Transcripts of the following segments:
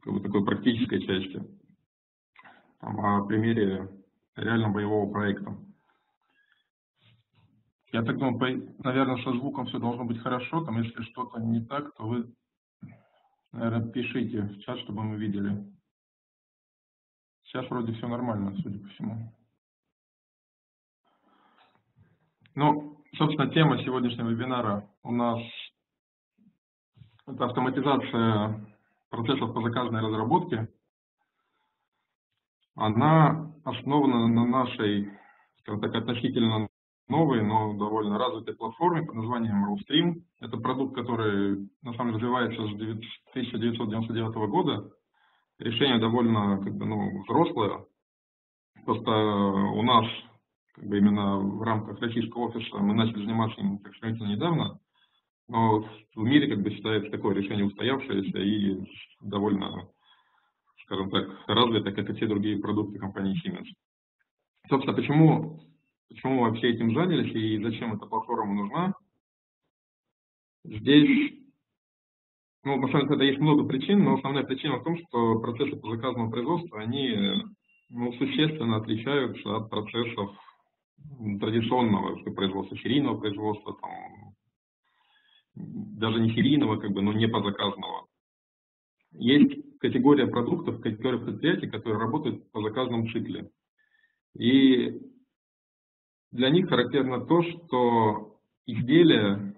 как бы, такой практической части, там, о примере реально боевого проекта. Я так думаю, наверное, со звуком все должно быть хорошо. Там, если что-то не так, то вы, наверное, пишите в чат, чтобы мы видели. Сейчас вроде все нормально, судя по всему. Ну, собственно, тема сегодняшнего вебинара у нас это автоматизация процессов по заказной разработке. Она основана на нашей, скажем так, относительно новой, но довольно развитой платформе под названием RuleStream. Это продукт, который на самом деле развивается с 1999 года решение довольно как бы, ну, взрослое. Просто у нас как бы именно в рамках российского офиса мы начали заниматься им так сравнительно недавно, но в мире как бы считается такое решение устоявшееся и довольно, скажем так, развито, как и все другие продукты компании Siemens. Собственно, почему, почему вообще этим занялись и зачем эта платформа нужна? Здесь ну, на самом деле, есть много причин, но основная причина в том, что процессы по заказному производству, они ну, существенно отличаются от процессов традиционного производства, серийного производства, там, даже не серийного, как бы, но не по заказного. Есть категория продуктов, категория предприятий, которые работают по заказному цикле. И для них характерно то, что изделие,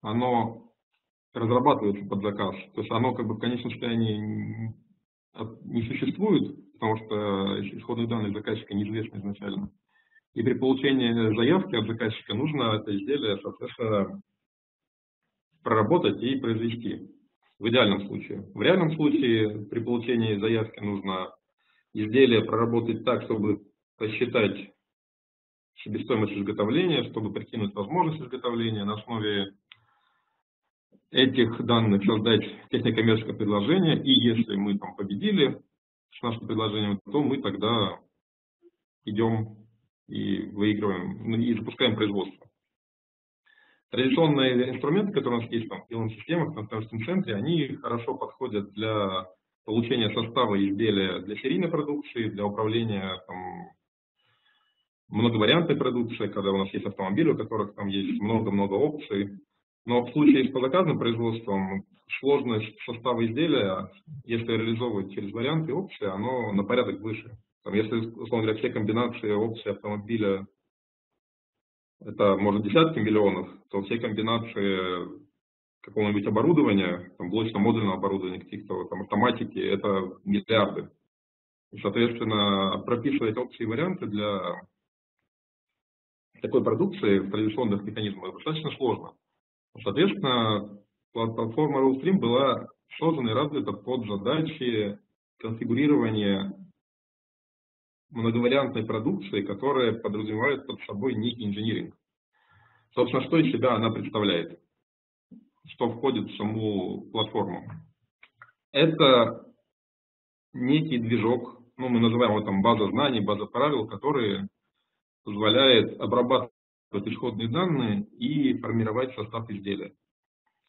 оно разрабатывается под заказ. То есть оно как бы в конечном состоянии не существует, потому что исходные данные заказчика неизвестны изначально. И при получении заявки от заказчика нужно это изделие, соответственно, проработать и произвести. В идеальном случае. В реальном случае при получении заявки нужно изделие проработать так, чтобы рассчитать себестоимость изготовления, чтобы прикинуть возможность изготовления на основе этих данных создать технико-коммерческое предложение, и если мы там победили с нашим предложением, то мы тогда идем и выигрываем, ну, и запускаем производство. Традиционные инструменты, которые у нас есть там, в пиловых системах, в торговом центре, они хорошо подходят для получения состава изделия для серийной продукции, для управления там, многовариантной продукцией, когда у нас есть автомобили, у которых там есть много-много опций, но в случае с позаказным производством сложность состава изделия, если реализовывать через варианты опции, оно на порядок выше. Там, если, условно говоря, все комбинации опций автомобиля это может десятки миллионов, то все комбинации какого-нибудь оборудования, там, блочно-модульного оборудования, каких-то там автоматики, это миллиарды. И, соответственно, прописывать опции варианты для такой продукции в традиционных механизмах достаточно сложно. Соответственно, платформа RollStream была создана и развита под задачи конфигурирования многовариантной продукции, которая подразумевает под собой некий инжиниринг. Собственно, что из себя она представляет? Что входит в саму платформу? Это некий движок, ну, мы называем его там база знаний, база правил, которые позволяет обрабатывать исходные данные и формировать состав изделия.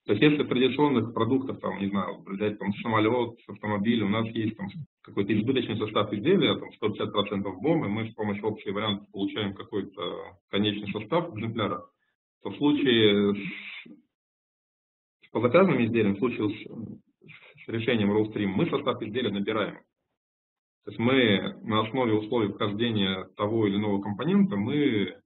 То есть если традиционных продуктов, там, не знаю, взять там самолет, автомобиль, у нас есть там какой-то избыточный состав изделия, там 150% БОМ, и мы с помощью общей варианта получаем какой-то конечный состав экземпляра, то в случае с, с позаказным изделием, в случае с, с решением RollStream, мы состав изделия набираем. То есть мы на основе условий вхождения того или иного компонента мы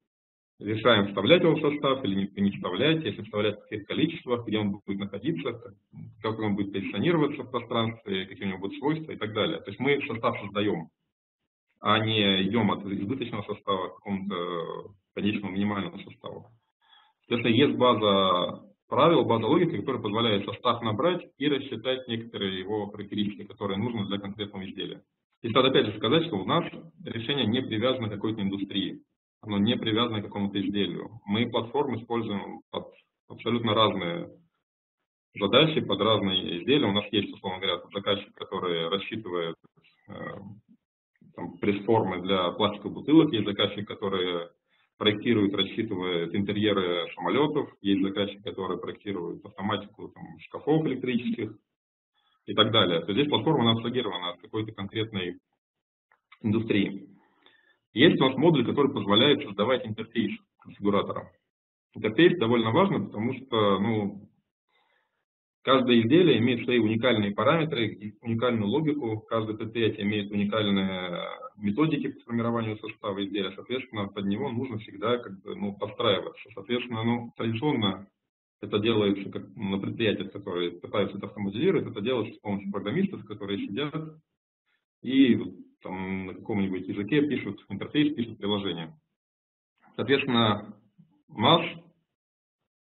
решаем, вставлять его в состав или не, не вставлять, если вставлять в каких количествах, где он будет находиться, как он будет позиционироваться в пространстве, какие у него будут свойства и так далее. То есть мы состав создаем, а не идем от избыточного состава к какому-то конечному минимальному составу. Соответственно, есть база правил, база логики, которая позволяет состав набрать и рассчитать некоторые его характеристики, которые нужны для конкретного изделия. И надо опять же сказать, что у нас решение не привязано к какой-то индустрии оно не привязано к какому-то изделию. Мы платформу используем под абсолютно разные задачи, под разные изделия. У нас есть, условно говоря, заказчик, который рассчитывает э, пресс-формы для пластиковых бутылок, есть заказчик, который проектирует, рассчитывает интерьеры самолетов, есть заказчик, который проектирует автоматику там, шкафов электрических, и так далее, то здесь платформа она абстрагирована от какой-то конкретной индустрии. Есть у нас модуль, который позволяет создавать интерфейс конфигуратора. Интерфейс довольно важно, потому что ну, каждое изделие имеет свои уникальные параметры, уникальную логику, каждое предприятие имеет уникальные методики по формированию состава изделия, соответственно, под него нужно всегда как бы, ну, подстраиваться. Соответственно, ну, традиционно это делается как на предприятиях, которые пытаются это автоматизировать, это делается с помощью программистов, которые сидят и там, на каком-нибудь языке пишут интерфейс, пишут приложение. Соответственно, у нас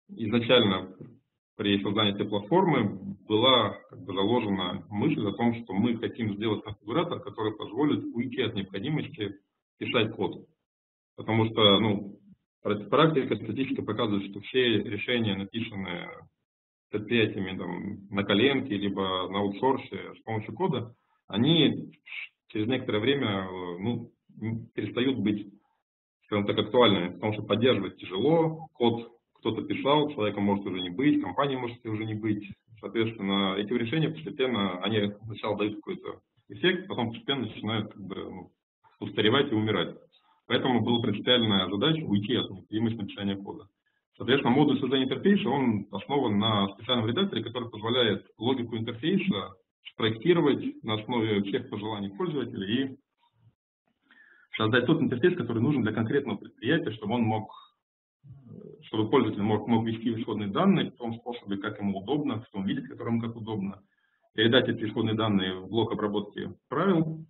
изначально при создании этой платформы была как бы, заложена мысль о том, что мы хотим сделать конфигуратор, который позволит уйти от необходимости писать код. Потому что ну, практика, статистика показывает, что все решения, написанные предприятиями там, на коленке, либо на аутсорсе с помощью кода, они через некоторое время ну, перестают быть, скажем так, актуальными, потому что поддерживать тяжело, код кто-то писал, человека может уже не быть, компании может уже не быть. Соответственно, эти решения постепенно, они сначала дают какой-то эффект, потом постепенно начинают как бы, ну, устаревать и умирать. Поэтому была принципиальная задача уйти от необходимости написания кода. Соответственно, модуль создания интерфейса, он основан на специальном редакторе, который позволяет логику интерфейса спроектировать на основе всех пожеланий пользователя и создать тот интерфейс, который нужен для конкретного предприятия, чтобы он мог, чтобы пользователь мог, мог ввести исходные данные в том способе, как ему удобно, в том виде, в котором как удобно, передать эти исходные данные в блок обработки правил,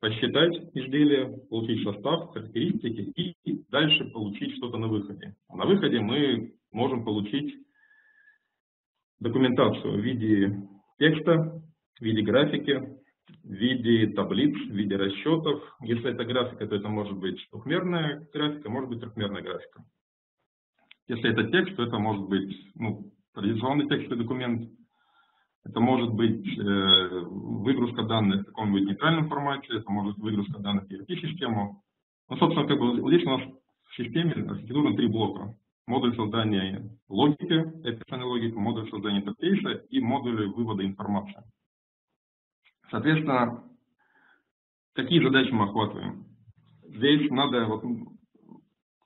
посчитать изделие, получить состав, характеристики и дальше получить что-то на выходе. А на выходе мы можем получить документацию в виде текста, в виде графики, в виде таблиц, в виде расчетов. Если это графика, то это может быть двухмерная графика, может быть трехмерная графика. Если это текст, то это может быть ну, традиционный текстовый документ, это может быть э, выгрузка данных в каком-нибудь нейтральном формате, это может быть выгрузка данных в ERP-систему. Ну, собственно, как бы здесь у нас в системе архитектурно три блока. Модуль создания логики, описание логики, модуль создания интерфейса и модули вывода информации. Соответственно, какие задачи мы охватываем? Здесь надо вот,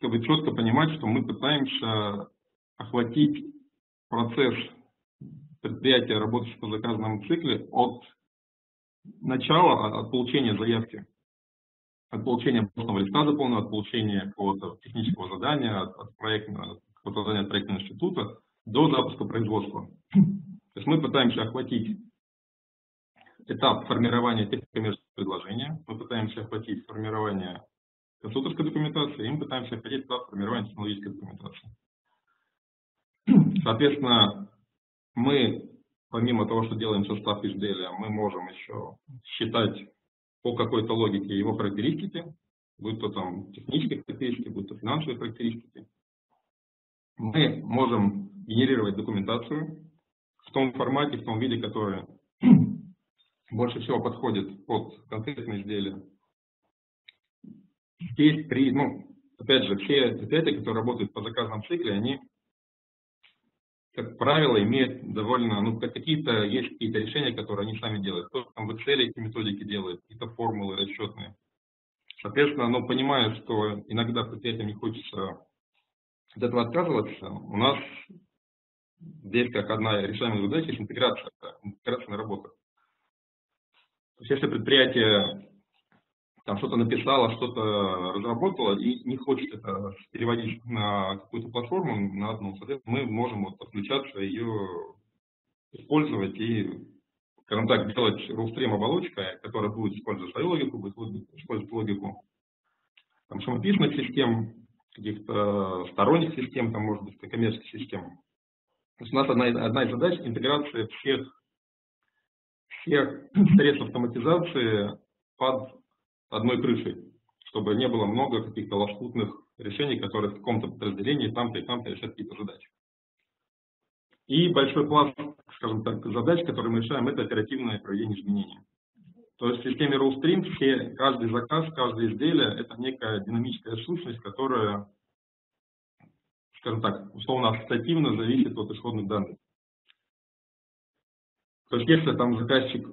как бы четко понимать, что мы пытаемся охватить процесс предприятия, работающего по заказанному цикле, от начала, от получения заявки, от получения просто листа заполненного, от получения какого-то технического задания, от, от, проектного, от задания от проектного института до запуска производства. То есть мы пытаемся охватить этап формирования технико-коммерческого предложения, мы пытаемся охватить формирование конструкторской документации, и мы пытаемся охватить этап формирования технологической документации. Соответственно, мы, помимо того, что делаем состав изделия, мы можем еще считать по какой-то логике его характеристики, будь то там технические характеристики, будь то финансовые характеристики. Мы можем генерировать документацию в том формате, в том виде, который больше всего подходит под конкретное изделие. Здесь при, ну, опять же, все предприятия, которые работают по заказному цикле, они, как правило, имеют довольно, ну, какие-то, есть какие-то решения, которые они сами делают. Кто-то там в Excel эти методики делает, какие-то формулы расчетные. Соответственно, но понимая, что иногда предприятиям не хочется от этого отказываться, у нас здесь как одна решаемая задача есть интеграция, интеграция работа. То есть если предприятие там что-то написало, что-то разработало и не хочет это переводить на какую-то платформу, на одну, соответственно, мы можем вот подключаться, ее использовать и, скажем так, делать рулстрим оболочкой, которая будет использовать свою логику, будет использовать логику там, самописных систем, каких-то сторонних систем, там, может быть, коммерческих систем. То есть у нас одна, одна из задач интеграция всех всех средств автоматизации под одной крышей, чтобы не было много каких-то лоскутных решений, которые в каком-то подразделении там-то и там-то решают какие-то задачи. И большой пласт, скажем так, задач, которые мы решаем, это оперативное проведение изменений. То есть в системе RuleStream все, каждый заказ, каждое изделие – это некая динамическая сущность, которая, скажем так, условно ассоциативно зависит от исходных данных. То есть если там заказчик,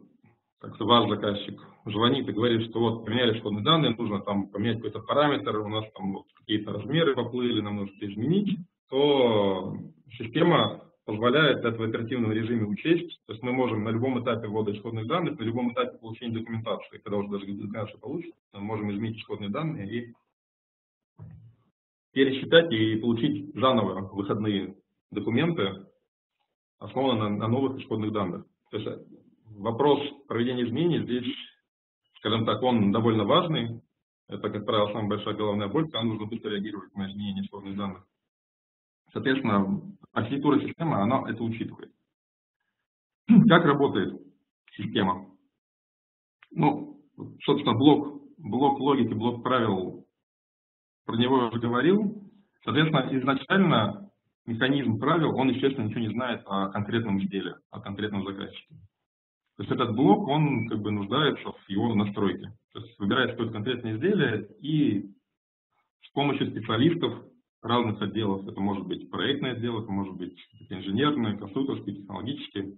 как ваш заказчик, звонит и говорит, что вот поменяли исходные данные, нужно там поменять какой-то параметр, у нас там вот какие-то размеры поплыли, нам нужно изменить, то система позволяет это в оперативном режиме учесть. То есть мы можем на любом этапе ввода исходных данных, на любом этапе получения документации, когда уже даже документация получится, мы можем изменить исходные данные и пересчитать и получить заново выходные документы, основанные на, на новых исходных данных. То есть вопрос проведения изменений здесь, скажем так, он довольно важный. Это, как правило, самая большая головная боль, когда нужно быстро реагировать на изменения исходных данных. Соответственно, архитектура системы, она это учитывает. Как работает система? Ну, собственно, блок, блок логики, блок правил, про него я уже говорил. Соответственно, изначально механизм правил, он, естественно, ничего не знает о конкретном изделии, о конкретном заказчике. То есть этот блок, он как бы нуждается в его настройке. То есть выбирает какое-то конкретное изделие и с помощью специалистов разных отделов. Это может быть проектное отдел, это может быть инженерное, конструкторские, технологические.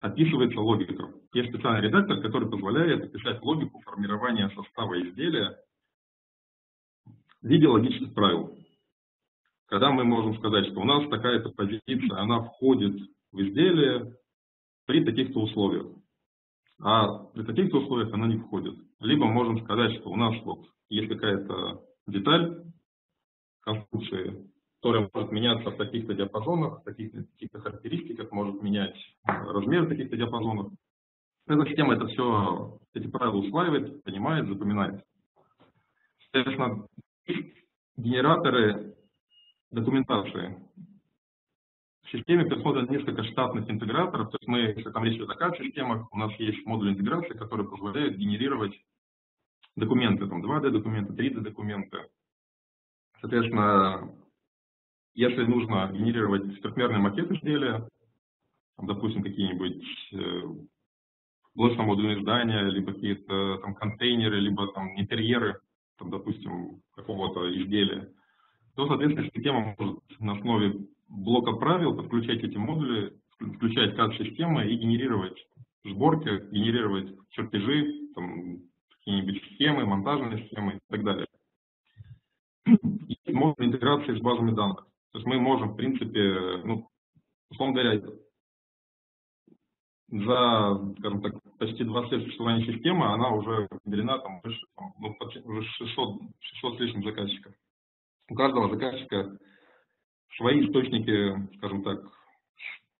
Описывается логика. Есть специальный редактор, который позволяет описать логику формирования состава изделия в виде логических правил. Когда мы можем сказать, что у нас такая-то позиция, она входит в изделие при таких-то условиях, а при таких-то условиях она не входит. Либо можем сказать, что у нас вот есть какая-то деталь, конструкции, которая может меняться в таких-то диапазонах, в таких-то таких характеристиках, может менять э, размер таких-то диапазонов. Эта система это все, эти правила усваивает, понимает, запоминает. Соответственно, генераторы документации. В системе предусмотрено несколько штатных интеграторов, то есть мы, если там речь идет о CAD-системах, у нас есть модуль интеграции, который позволяет генерировать документы, там 2D-документы, 3D-документы, Соответственно, если нужно генерировать трехмерный макет изделия, там, допустим, какие-нибудь э, блочно-модульные здания, либо какие-то там контейнеры, либо там интерьеры, там, допустим, какого-то изделия, то, соответственно, система может на основе блока правил подключать эти модули, включать CAD-системы и генерировать сборки, генерировать чертежи, какие-нибудь схемы, монтажные схемы и так далее модуль интеграции с базами данных. То есть мы можем, в принципе, ну, условно говоря, за, скажем так, почти 20 лет существования системы, она уже внедрена там, больше, там, ну, уже 600, 600 с лишним заказчиков. У каждого заказчика свои источники, скажем так,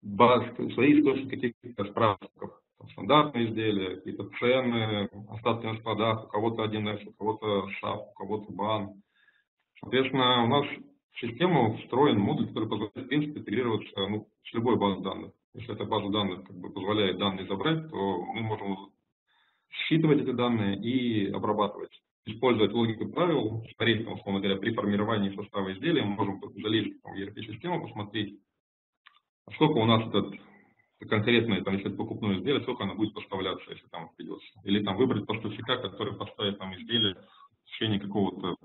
баз, свои источники каких-то справочников, стандартные изделия, какие-то цены, остатки на складах, у кого-то 1С, у кого-то ШАП, у кого-то БАН, Соответственно, у нас в систему встроен модуль, который позволяет, в принципе, интегрироваться ну, с любой базой данных. Если эта база данных как бы, позволяет данные забрать, то мы можем считывать эти данные и обрабатывать. Использовать логику правил, смотреть, там, условно говоря, при формировании состава изделия, мы можем залезть в ERP-систему, посмотреть, сколько у нас этот конкретное, там, если это покупное изделие, сколько оно будет поставляться, если там придется. Или там выбрать поставщика, который поставит там изделие в течение какого-то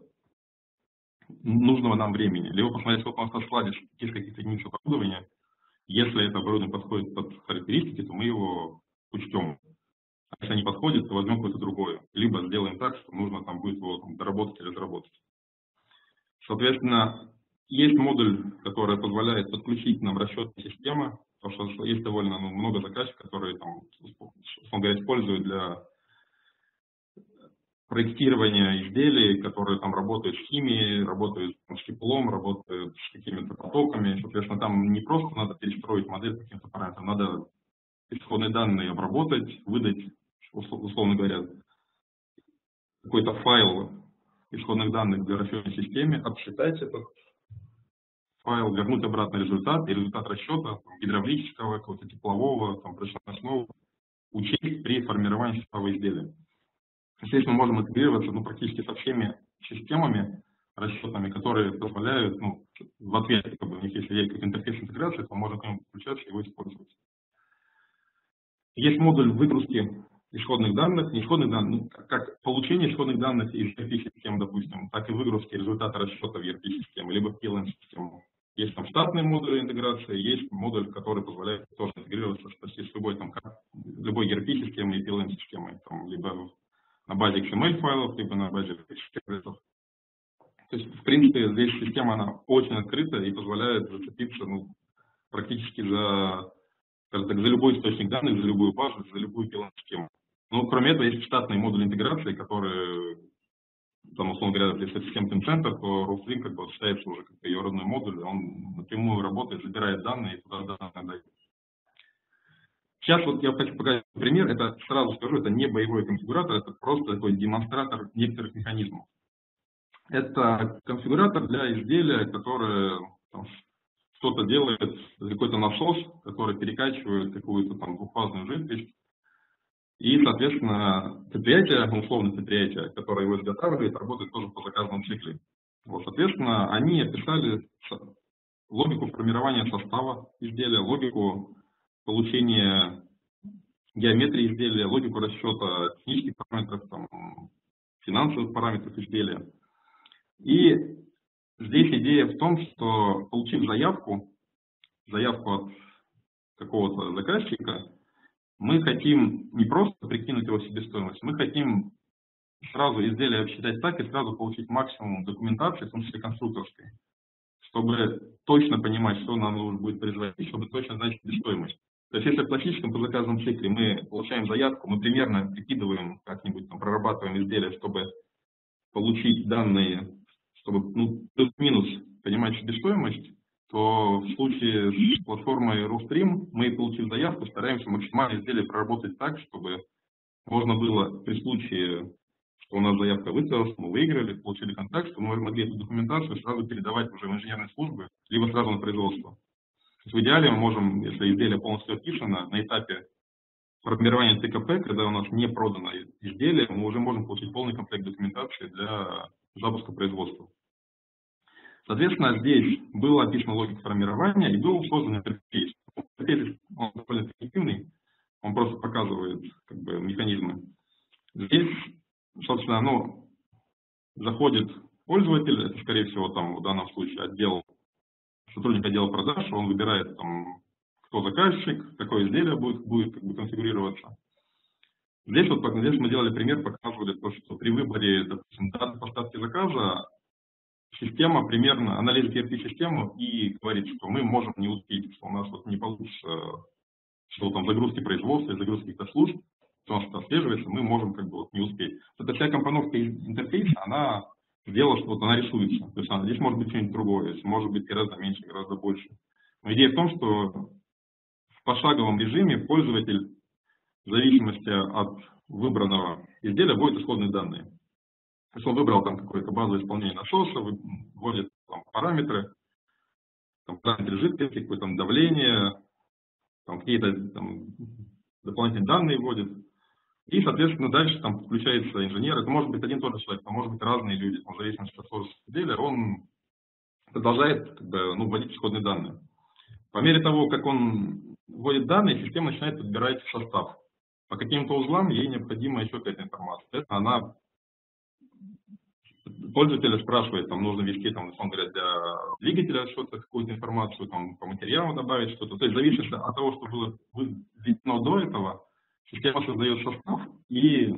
нужного нам времени, либо посмотреть, сколько у нас на складе есть каких-то единиц оборудования. Если это оборудование подходит под характеристики, то мы его учтем. А если не подходит, то возьмем какое-то другое. Либо сделаем так, что нужно там будет его там, доработать или разработать. Соответственно, есть модуль, который позволяет подключить нам расчетные системы, потому что есть довольно ну, много заказчиков, которые там, говоря, используют для проектирования изделий, которые там работают с химией, работают с теплом, работают с какими-то потоками. Соответственно, там не просто надо перестроить модель каким-то параметрам, надо исходные данные обработать, выдать, условно говоря, какой-то файл исходных данных для расчетной системе, обсчитать этот файл, вернуть обратно результат, и результат расчета гидравлического, какого-то теплового, там, основу учесть при формировании состава изделия. Мы можем интегрироваться ну, практически со всеми системами расчетными, которые позволяют, ну, в ответ, как бы, у них если есть как интерфейс интеграции, то можно к нему подключаться и его использовать. Есть модуль выгрузки исходных данных, исходных данных, ну, как получение исходных данных из ERP-системы, допустим, так и выгрузки результата расчета в ERP-систему, либо в PLM-систему. Есть там штатные модули интеграции, есть модуль, который позволяет тоже интегрироваться почти с любой, там, любой ERP-системой и PLM-системой, либо на базе XML файлов, либо на базе сервисов. То есть, в принципе, здесь система, она очень открыта и позволяет зацепиться ну, практически за, так, за любой источник данных, за любую базу, за любую PLM-систему. Ну, кроме этого, есть штатные модули интеграции, которые там, условно говоря, если это системный центр, то Rostream как бы считается уже как ее родной модуль, он напрямую работает, забирает данные и туда данные дает. Сейчас вот я хочу показать пример, это сразу скажу, это не боевой конфигуратор, это просто такой демонстратор некоторых механизмов. Это конфигуратор для изделия, которое что-то делает, какой-то насос, который перекачивает какую-то там двухфазную жидкость и, соответственно, предприятие, условное предприятие, которое его изготавливает, работает тоже по заказному цикле. Вот, соответственно, они описали логику формирования состава изделия, логику получения геометрии изделия, логику расчета технических параметров, там, финансовых параметров изделия. И здесь идея в том, что получив заявку, заявку от какого-то заказчика, мы хотим не просто прикинуть его себестоимость, мы хотим сразу изделие обсчитать так и сразу получить максимум документации, в том числе конструкторской, чтобы точно понимать, что нам нужно будет производить, чтобы точно знать себестоимость. То есть если в классическом по цикле мы получаем заявку, мы примерно прикидываем, как-нибудь прорабатываем изделие, чтобы получить данные, чтобы ну, плюс-минус понимать себестоимость, то в случае с платформой Rustream мы, получив заявку, стараемся максимально изделие проработать так, чтобы можно было при случае, что у нас заявка выставилась, мы выиграли, получили контакт, чтобы мы могли эту документацию сразу передавать уже в инженерные службы, либо сразу на производство. То есть в идеале мы можем, если изделие полностью описано, на этапе формирования ТКП, когда у нас не продано изделие, мы уже можем получить полный комплект документации для запуска производства. Соответственно, здесь была описана логика формирования и был создан интерфейс. Интерфейс он довольно примитивный, он просто показывает как бы, механизмы. Здесь, собственно, ну, заходит пользователь, это, скорее всего, там, в данном случае отдел, сотрудник отдела продаж, он выбирает, там, кто заказчик, какое изделие будет, будет как бы, конфигурироваться. Здесь, вот, здесь мы делали пример, показывали то, что при выборе, допустим, даты поставки заказа система примерно анализирует ERP-систему и говорит, что мы можем не успеть, что у нас вот не получится, что там загрузки производства, загрузки каких-то служб, что у нас это отслеживается, мы можем как бы вот не успеть. Эта вся компоновка интерфейса, она сделала, что вот она рисуется. То есть она, здесь может быть что-нибудь другое, здесь может быть гораздо меньше, гораздо больше. Но идея в том, что в пошаговом режиме пользователь в зависимости от выбранного изделия будет исходные данные. То есть он выбрал там какое-то базовое исполнение насоса, вводит там, параметры, там, параметры жидкости, какое-то там давление, там, какие-то там, дополнительные данные вводит. И, соответственно, дальше там включается инженер. Это может быть один и тот же человек, это может быть разные люди, в зависимости от сложности изделия. Он продолжает как бы, ну, вводить исходные данные. По мере того, как он вводит данные, система начинает подбирать состав. По каким-то узлам ей необходима еще какая-то информация. Это она пользователя спрашивает, там нужно ввести, там, условно говоря, для двигателя что-то, какую-то информацию, там, по материалу добавить что-то. То есть зависит от того, что было введено до этого, система создает состав, и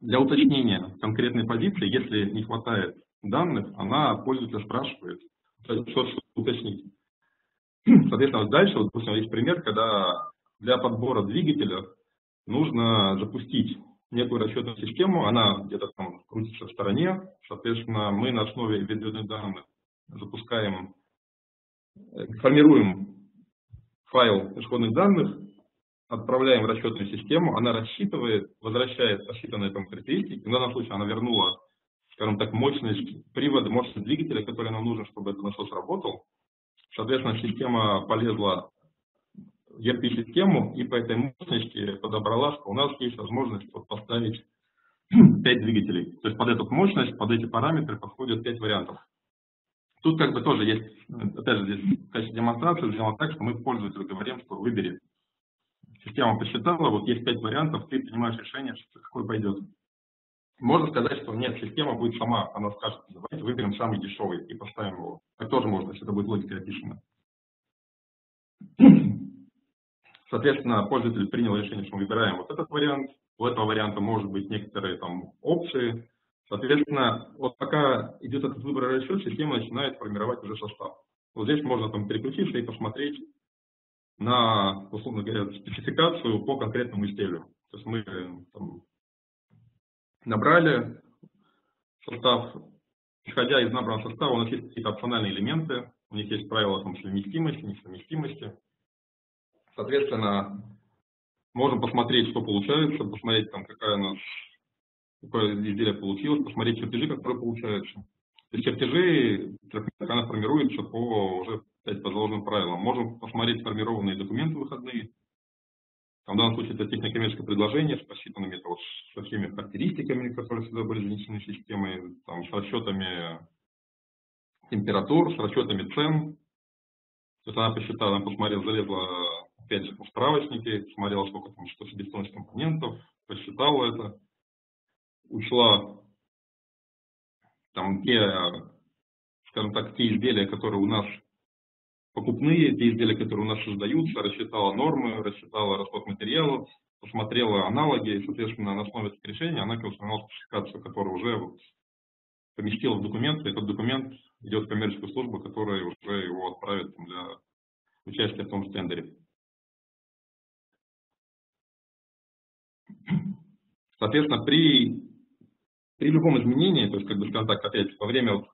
для уточнения конкретной позиции, если не хватает данных, она пользователя спрашивает, что уточнить. Соответственно, дальше, вот, допустим, есть пример, когда для подбора двигателя нужно запустить некую расчетную систему, она где-то там крутится в стороне, соответственно, мы на основе введенных данных запускаем, э, формируем файл исходных данных, отправляем в расчетную систему, она рассчитывает, возвращает рассчитанные там характеристики, в данном случае она вернула, скажем так, мощность привода, мощность двигателя, который нам нужен, чтобы этот насос работал. Соответственно, система полезла ERP-систему и по этой мощности подобрала, что у нас есть возможность вот поставить 5 двигателей. То есть под эту мощность, под эти параметры подходят 5 вариантов. Тут как бы тоже есть, опять же, здесь в качестве демонстрации сделано так, что мы пользователю говорим, что выбери. Система посчитала, вот есть 5 вариантов, ты принимаешь решение, какой пойдет. Можно сказать, что нет, система будет сама, она скажет, давайте выберем самый дешевый и поставим его. Так тоже можно, если это будет логика описана. Соответственно, пользователь принял решение, что мы выбираем вот этот вариант. У этого варианта может быть некоторые там опции. Соответственно, вот пока идет этот выбор и расчет, система начинает формировать уже состав. Вот здесь можно там переключиться и посмотреть на, условно говоря, спецификацию по конкретному изделию. То есть мы там, набрали состав, исходя из набранного состава, у нас есть какие-то опциональные элементы, у них есть правила там, совместимости, несовместимости. Соответственно, можем посмотреть, что получается, посмотреть, там, какая у нас какое изделие получилось, посмотреть чертежи, которые получаются. Есть чертежи она формируется по уже опять по заложенным правилам. Можем посмотреть сформированные документы выходные. Там, в данном случае это технико-коммерческое предложение с посчитанными вот, со всеми характеристиками, которые всегда были занесены в системы, там, с расчетами температур, с расчетами цен. То есть она посчитала, она посмотрела, залезла опять же в справочники, смотрела, сколько там, что себестоимость компонентов, посчитала это, учла там те, скажем так, те изделия, которые у нас покупные, те изделия, которые у нас создаются, рассчитала нормы, рассчитала расход материалов, посмотрела аналоги, и, соответственно, на основе этих решений она установила спецификацию, которая уже вот поместила в документ, и этот документ идет в коммерческую службу, которая уже его отправит для участия в том же тендере. Соответственно, при, при любом изменении, то есть, как бы, скажем так, опять, во время вот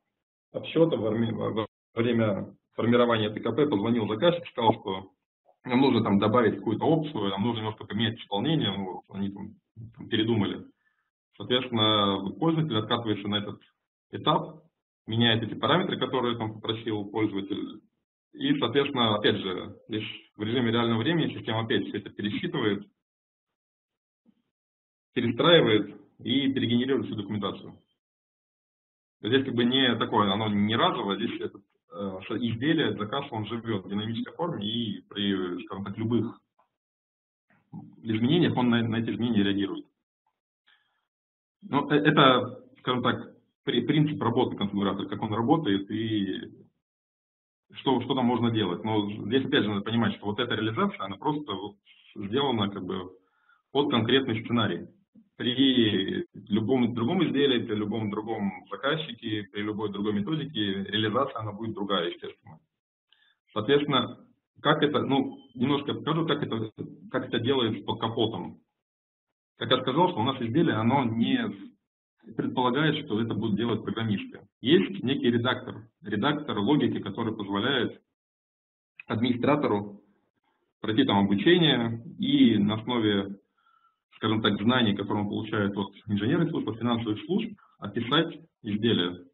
отсчета, во время, во время формирования ТКП позвонил заказчик, сказал, что нам нужно там добавить какую-то опцию, нам нужно немножко поменять исполнение, ну, они там, там передумали. Соответственно, пользователь откатывается на этот этап, меняет эти параметры, которые там попросил пользователь, и, соответственно, опять же, лишь в режиме реального времени система опять все это пересчитывает, перестраивает и перегенерирует всю документацию. Здесь как бы не такое, оно не разово, здесь этот э, изделие, заказ, он живет в динамической форме и при, скажем так, любых изменениях он на, на эти изменения реагирует. Ну, э, это, скажем так, принцип работы конфигуратора, как он работает и что, что там можно делать. Но здесь опять же надо понимать, что вот эта реализация, она просто вот сделана как бы под конкретный сценарий при любом другом изделии, при любом другом заказчике, при любой другой методике реализация она будет другая, естественно. Соответственно, как это, ну, немножко покажу, как это, как это делается под капотом. Как я сказал, что у нас изделие, оно не предполагает, что это будут делать программисты. Есть некий редактор, редактор логики, который позволяет администратору пройти там обучение и на основе скажем так, знаний, которые он получает от инженерных служб, от финансовых служб, описать изделие,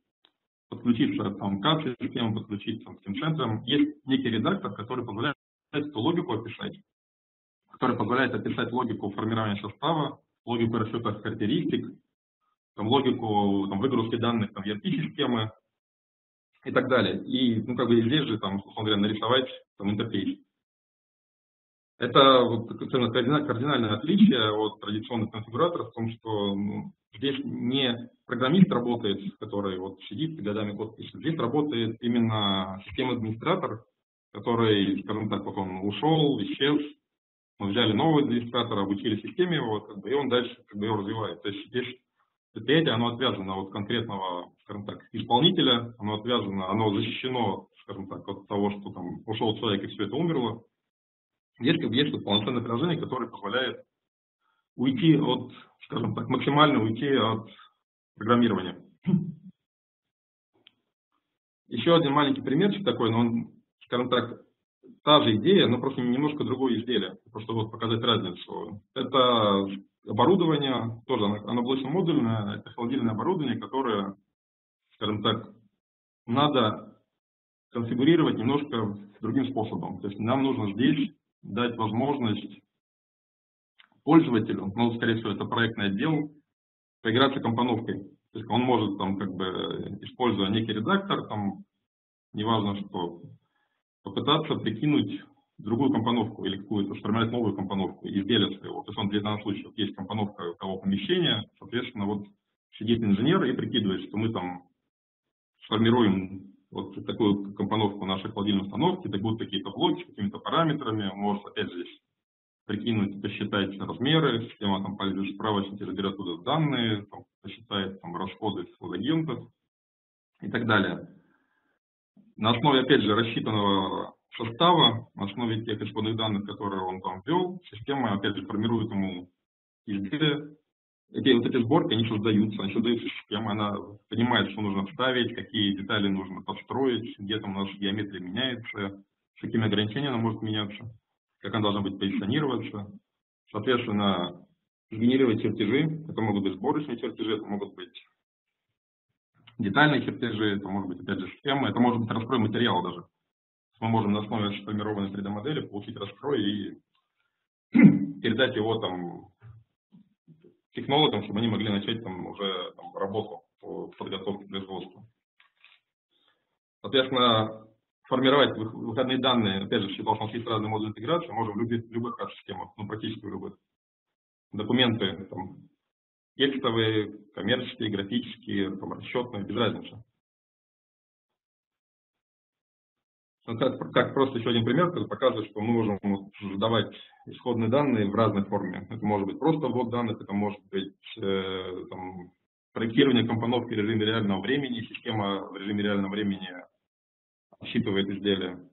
подключиться там, к систему, подключить там, к тем центрам. Есть некий редактор, который позволяет эту логику описать, который позволяет описать логику формирования состава, логику расчета характеристик, там, логику там, выгрузки данных там, в ERP-системы и так далее. И ну, как бы здесь же, там, условно говоря, нарисовать там, интерфейс. Это вот, кардинальное отличие от традиционных конфигураторов в том, что ну, здесь не программист работает, который вот сидит годами код пишет. Здесь работает именно система-администратор, который, скажем так, вот он ушел, исчез, мы взяли нового администратора, обучили системе его, как бы, и он дальше как бы, его развивает. То есть здесь предприятие, оно отвязано от конкретного, скажем так, исполнителя, оно отвязано, оно защищено, скажем так, от того, что там ушел человек и все это умерло. Бы, есть полноценное приложение, которое позволяет уйти от, скажем так, максимально уйти от программирования. Еще один маленький примерчик такой, но он, скажем так, та же идея, но просто немножко другое изделие, просто вот показать разницу. Это оборудование, тоже оно, оно блочно-модульное, это холодильное оборудование, которое, скажем так, надо конфигурировать немножко другим способом. То есть нам нужно здесь дать возможность пользователю, ну, скорее всего, это проектный отдел, поиграться компоновкой. То есть он может, там, как бы, используя некий редактор, там, неважно что, попытаться прикинуть другую компоновку или какую-то, сформировать новую компоновку, изделие своего. То есть он для данного случая, есть компоновка того помещения, соответственно, вот сидит инженер и прикидывает, что мы там сформируем вот такую компоновку нашей холодильной установки, это будут какие-то блоки с какими-то параметрами, может опять же прикинуть, посчитать размеры, система там пользуется справочники, разберет туда данные, там, посчитает там, расходы флотагентов и так далее. На основе, опять же, рассчитанного состава, на основе тех исходных данных, которые он там ввел, система, опять же, формирует ему изделие. Эти, вот эти сборки, они создаются, они создаются система, она понимает, что нужно вставить, какие детали нужно построить, где там наша геометрия меняется, с какими ограничениями она может меняться, как она должна быть позиционироваться. Соответственно, генерировать чертежи, это могут быть сборочные чертежи, это могут быть детальные чертежи, это может быть, опять же, схемы, это может быть раскрой материала даже. Мы можем на основе сформированной 3D-модели получить раскрой и передать его там технологам, чтобы они могли начать там уже там, работу по подготовке производства. Соответственно, формировать выходные данные, опять же, считал, что есть разные модули интеграции, можем в любых, любых системах, ну, практически в любых. Документы, там, текстовые, коммерческие, графические, там, расчетные, без разницы. Как, как просто еще один пример, который показывает, что мы можем задавать исходные данные в разной форме. Это может быть просто ввод данных, это может быть э, там, проектирование компоновки в режиме реального времени, система в режиме реального времени считывает изделие.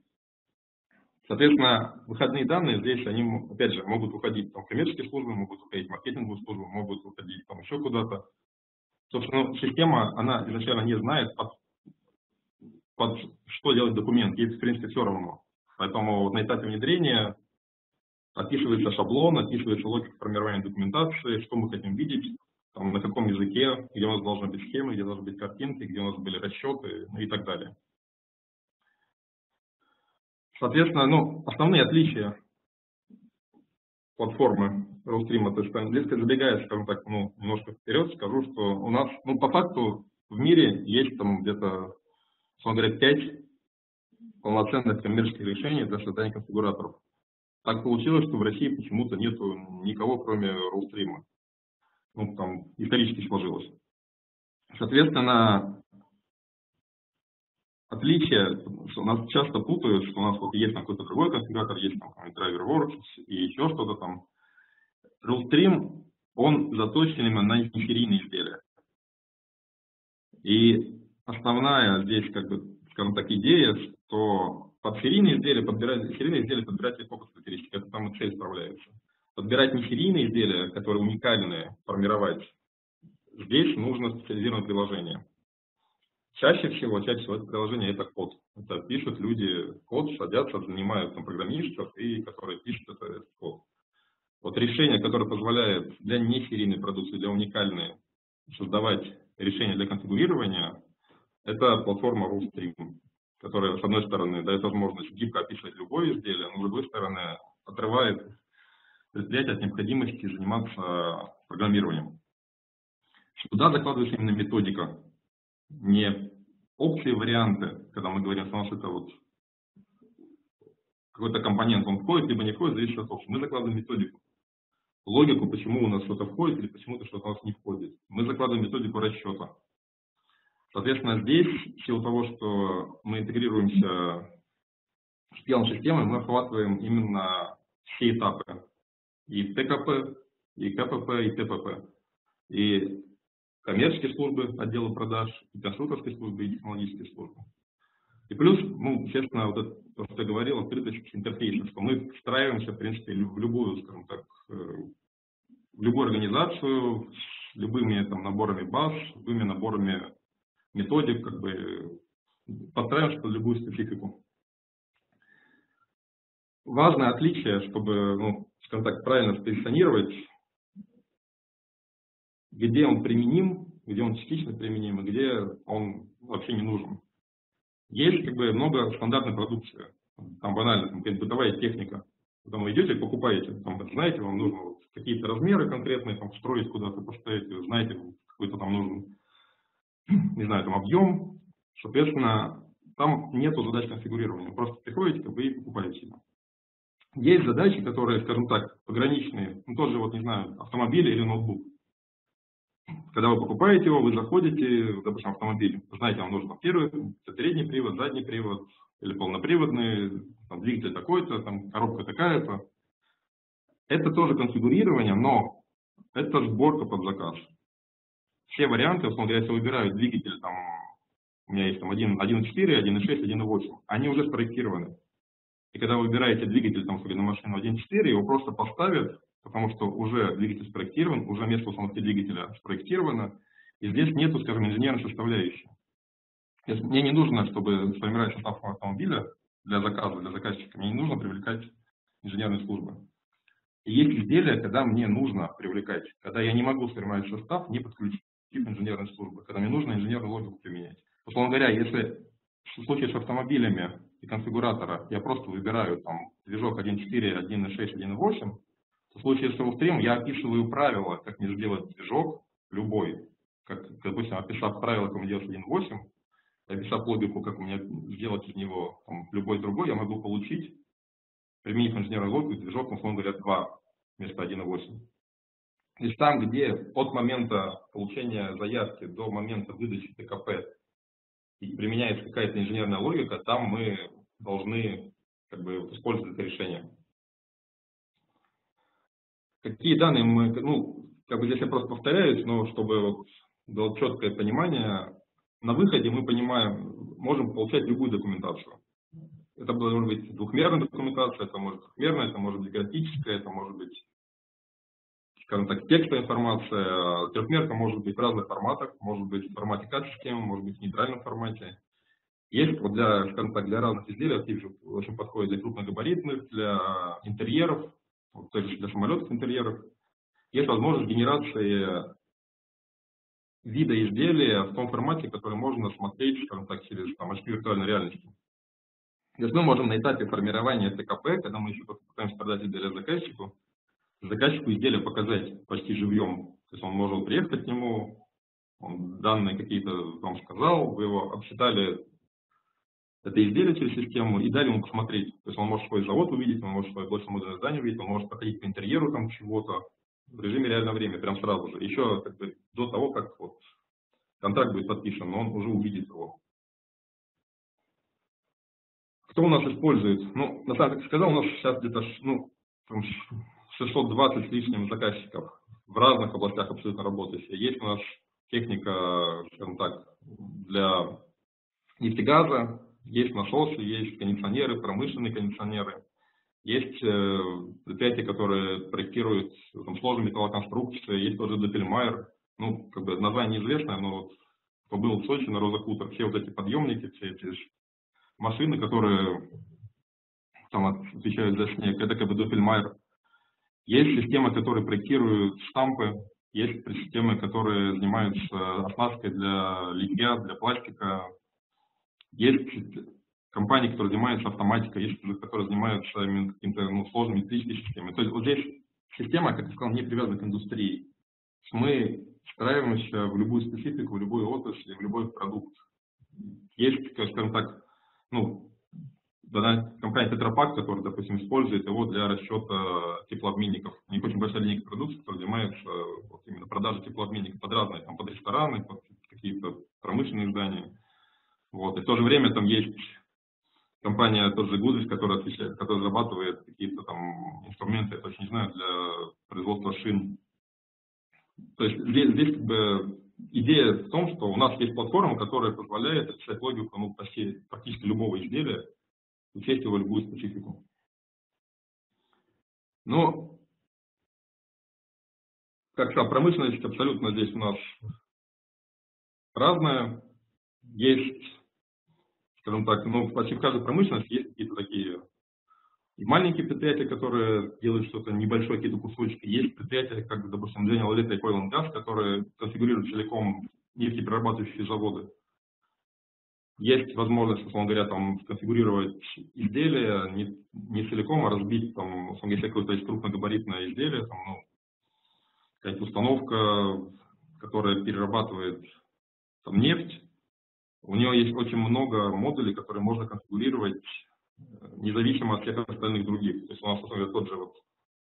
Соответственно, выходные данные здесь, они, опять же, могут уходить там, в коммерческие службы, могут уходить в маркетинговую службу, могут уходить там, еще куда-то. Собственно, ну, система, она изначально не знает, под, что делать документ, ей, в принципе, все равно. Поэтому на этапе внедрения описывается шаблон, описывается логика формирования документации, что мы хотим видеть, там, на каком языке, где у нас должны быть схемы, где должны быть картинки, где у нас были расчеты ну и так далее. Соответственно, ну, основные отличия платформы Rostream, то есть, если забегая, скажем так, ну, немножко вперед, скажу, что у нас, ну, по факту в мире есть там где-то, говоря, 5 полноценных коммерческих решений для создания конфигураторов. Так получилось, что в России почему-то нету никого, кроме Rostream. Ну, там исторически сложилось. Соответственно, отличие, у нас часто путают, что у нас вот есть какой-то другой конфигуратор, есть там DriverWorks и еще что-то там. Rulestream, он заточен именно на несерийные изделия. И основная здесь, как бы, скажем так, идея, что под серийные изделия подбирать, серийные изделия подбирать легко по характеристике, это там цель справляется. Подбирать не серийные изделия, которые уникальные, формировать, здесь нужно специализированное приложение. Чаще всего, чаще всего это приложение это код. Это пишут люди код, садятся, занимаются там, программистов, и которые пишут этот код. Вот решение, которое позволяет для несерийной продукции, для уникальной, создавать решение для конфигурирования, это платформа RuleStream, которая, с одной стороны, дает возможность гибко описывать любое изделие, но с другой стороны, отрывает предприятие от необходимости заниматься программированием. Сюда закладывается именно методика не общие варианты, когда мы говорим, что у нас это вот какой-то компонент, он входит, либо не входит, зависит от того, мы закладываем методику. Логику, почему у нас что-то входит или почему-то что-то у нас не входит. Мы закладываем методику расчета. Соответственно, здесь, в силу того, что мы интегрируемся с телом системы, мы охватываем именно все этапы. И ТКП, и КПП, и ТПП. И коммерческие службы отдела продаж, и конструкторские службы, и технологические службы. И плюс, ну, естественно, вот это, то, что я говорил, открытость интерфейса, что мы встраиваемся, в принципе, в любую, скажем так, э, в любую организацию, с любыми там наборами баз, любыми наборами методик, как бы подстраиваемся под любую специфику. Важное отличие, чтобы, ну, скажем так, правильно спозиционировать где он применим, где он частично применим, и где он вообще не нужен. Есть как бы много стандартной продукции, там банально, там бытовая техника. Потом вы идете, покупаете, там, знаете, вам нужно вот какие-то размеры конкретные, там, встроить куда-то, поставить, знаете, какой-то там нужен, не знаю, там объем, соответственно, там нету задач конфигурирования, просто приходите вы и покупаете. Есть задачи, которые, скажем так, пограничные, ну, тоже, вот, не знаю, автомобиль или ноутбук. когда вы покупаете его, вы заходите, допустим, автомобиль, знаете, вам нужен первый, передний привод, задний привод, или полноприводный, там, двигатель такой-то, там, коробка такая-то. Это тоже конфигурирование, но это сборка под заказ. Все варианты, условно говоря, если выбираю двигатель, там, у меня есть там 1.4, 1.6, 1.8, они уже спроектированы. И когда вы выбираете двигатель там, на машину 1.4, его просто поставят, потому что уже двигатель спроектирован, уже место установки двигателя спроектировано, и здесь нету, скажем, инженерной составляющей. Мне не нужно, чтобы сформировать состав автомобиля для заказа, для заказчика, мне не нужно привлекать инженерные службы. И есть изделия, когда мне нужно привлекать, когда я не могу сформировать состав, не подключив инженерной службы, когда мне нужно инженерную логику применять. Условно говоря, если в случае с автомобилями и конфигуратора я просто выбираю там движок 1.4, 1.6, 1.8, то в случае с Wolfstream я описываю правила, как мне сделать движок любой. Как, допустим, описав правила, как мне делать 1.8, описав логику, как мне сделать из него там, любой другой, я могу получить, применив инженерную логику, движок, условно говоря, 2 вместо 1.8. Есть там, где от момента получения заявки до момента выдачи ТКП применяется какая-то инженерная логика, там мы должны как бы, использовать это решение. Какие данные мы, ну, как бы здесь я просто повторяюсь, но чтобы вот было четкое понимание, на выходе мы понимаем, можем получать любую документацию. Это может быть двухмерная документация, это может быть трехмерная, это может быть графическая, это может быть скажем так, текстовая информация. Трехмерка может быть в разных форматах, может быть в формате CAD-системы, может быть в нейтральном формате. Есть вот для, скажем так, для разных изделий, актив очень подходит для крупногабаритных, для интерьеров, то есть для самолетов интерьеров. Есть возможность генерации вида изделия в том формате, который можно смотреть, скажем так, через там, очки виртуальной реальности. То есть мы можем на этапе формирования ТКП, когда мы еще пытаемся продать изделие заказчику, заказчику изделие показать почти живьем. То есть он может приехать к нему, он данные какие-то вам сказал, вы его обсчитали это изделие через систему и дали ему посмотреть. То есть он может свой завод увидеть, он может свое блочное модульное здание увидеть, он может проходить по интерьеру там чего-то в режиме реального времени, прям сразу же. Еще как бы, до того, как вот контракт будет подписан, но он уже увидит его. Кто у нас использует? Ну, на самом деле, сказал, у нас сейчас где-то ну, 620 с лишним заказчиков в разных областях абсолютно работающие. Есть у нас техника, скажем так, для нефтегаза, есть насосы, есть кондиционеры, промышленные кондиционеры. Есть э, предприятия, которые проектируют там, сложные металлоконструкции, есть тоже Доппельмайер. Ну, как бы название неизвестное, но вот кто был в Сочи на Роза все вот эти подъемники, все эти машины, которые там отвечают за снег, это как бы Доппельмайер. Есть системы, которые проектируют штампы, есть системы, которые занимаются оснасткой для литья, для пластика. Есть компании, которые занимаются автоматикой, есть которые занимаются какими-то ну, сложными метрическими системами. То есть вот здесь система, как я сказал, не привязана к индустрии. Мы встраиваемся в любую специфику, в любую отрасль, в любой продукт. Есть, скажем так, ну, компания Tetrapak, которая, допустим, использует его для расчета теплообменников. У них очень большая линейка продукции, которая занимается вот, именно продажей теплообменников под разные, там, под рестораны, под какие-то промышленные здания. Вот. И в то же время там есть компания тот же Goodrich, которая, отвечает, которая разрабатывает какие-то там инструменты, я точно не знаю, для производства шин. То есть здесь, здесь как бы идея в том, что у нас есть платформа, которая позволяет описать логику ну, почти, практически любого изделия, учесть его любую специфику. Но, как сказал, промышленность абсолютно здесь у нас разная. Есть, скажем так, ну, почти в каждой промышленности есть какие-то такие и маленькие предприятия, которые делают что-то небольшое, какие-то кусочки. Есть предприятия, как, допустим, General Electric Oil and Gas, которые конфигурируют целиком нефтеперерабатывающие заводы есть возможность, условно говоря, там, конфигурировать изделие не, не целиком, а разбить, там, условно говоря, какое-то есть крупногабаритное изделие, там, ну, какая-то установка, которая перерабатывает там, нефть, у нее есть очень много модулей, которые можно конфигурировать э, независимо от всех остальных других. То есть у нас, условно говоря, тот же вот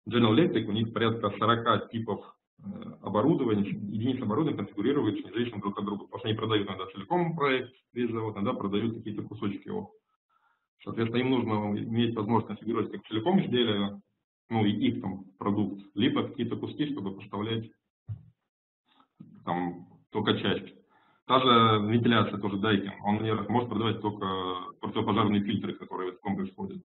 General Electric, у них порядка 40 типов оборудование, единицы оборудования конфигурируются независимо друг от друга, потому что они продают иногда целиком проект весь завод, иногда продают какие-то кусочки его. Соответственно, им нужно иметь возможность конфигурировать как целиком изделие, ну и их там продукт, либо какие-то куски, чтобы поставлять там только часть. Та же вентиляция, тоже Daikin, он например, может продавать только противопожарные фильтры, которые в этот комплекс входят.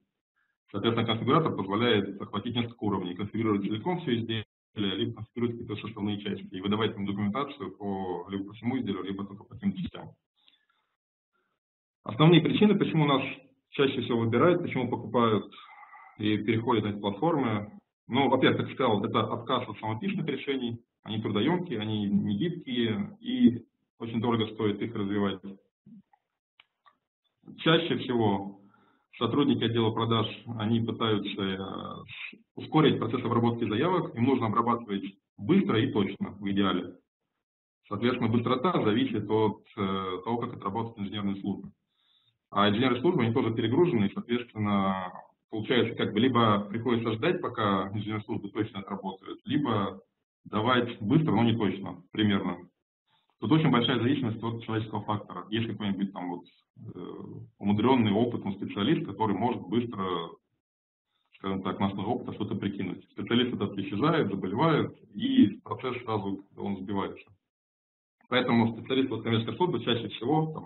Соответственно, конфигуратор позволяет охватить несколько уровней, конфигурировать целиком все изделие, либо конфигурировать какие-то составные части и выдавать им документацию по, либо по всему изделию, либо только по каким-то частям. Основные причины, почему нас чаще всего выбирают, почему покупают и переходят на эти платформы. Ну, во-первых, как сказал, это отказ от самопишных решений, они трудоемкие, они не гибкие и очень дорого стоит их развивать. Чаще всего сотрудники отдела продаж, они пытаются э, ускорить процесс обработки заявок, им нужно обрабатывать быстро и точно, в идеале. Соответственно, быстрота зависит от э, того, как отработает инженерная служба. А инженерные службы, они тоже перегружены, и, соответственно, получается, как бы либо приходится ждать, пока инженерные службы точно отработают, либо давать быстро, но не точно, примерно. Тут очень большая зависимость от человеческого фактора. Есть какой-нибудь там вот умудренный, опытный специалист, который может быстро, скажем так, на основе опыта что-то прикинуть. Специалист этот исчезает, заболевает, и процесс сразу он сбивается. Поэтому специалисты от коммерческой службы чаще всего, там,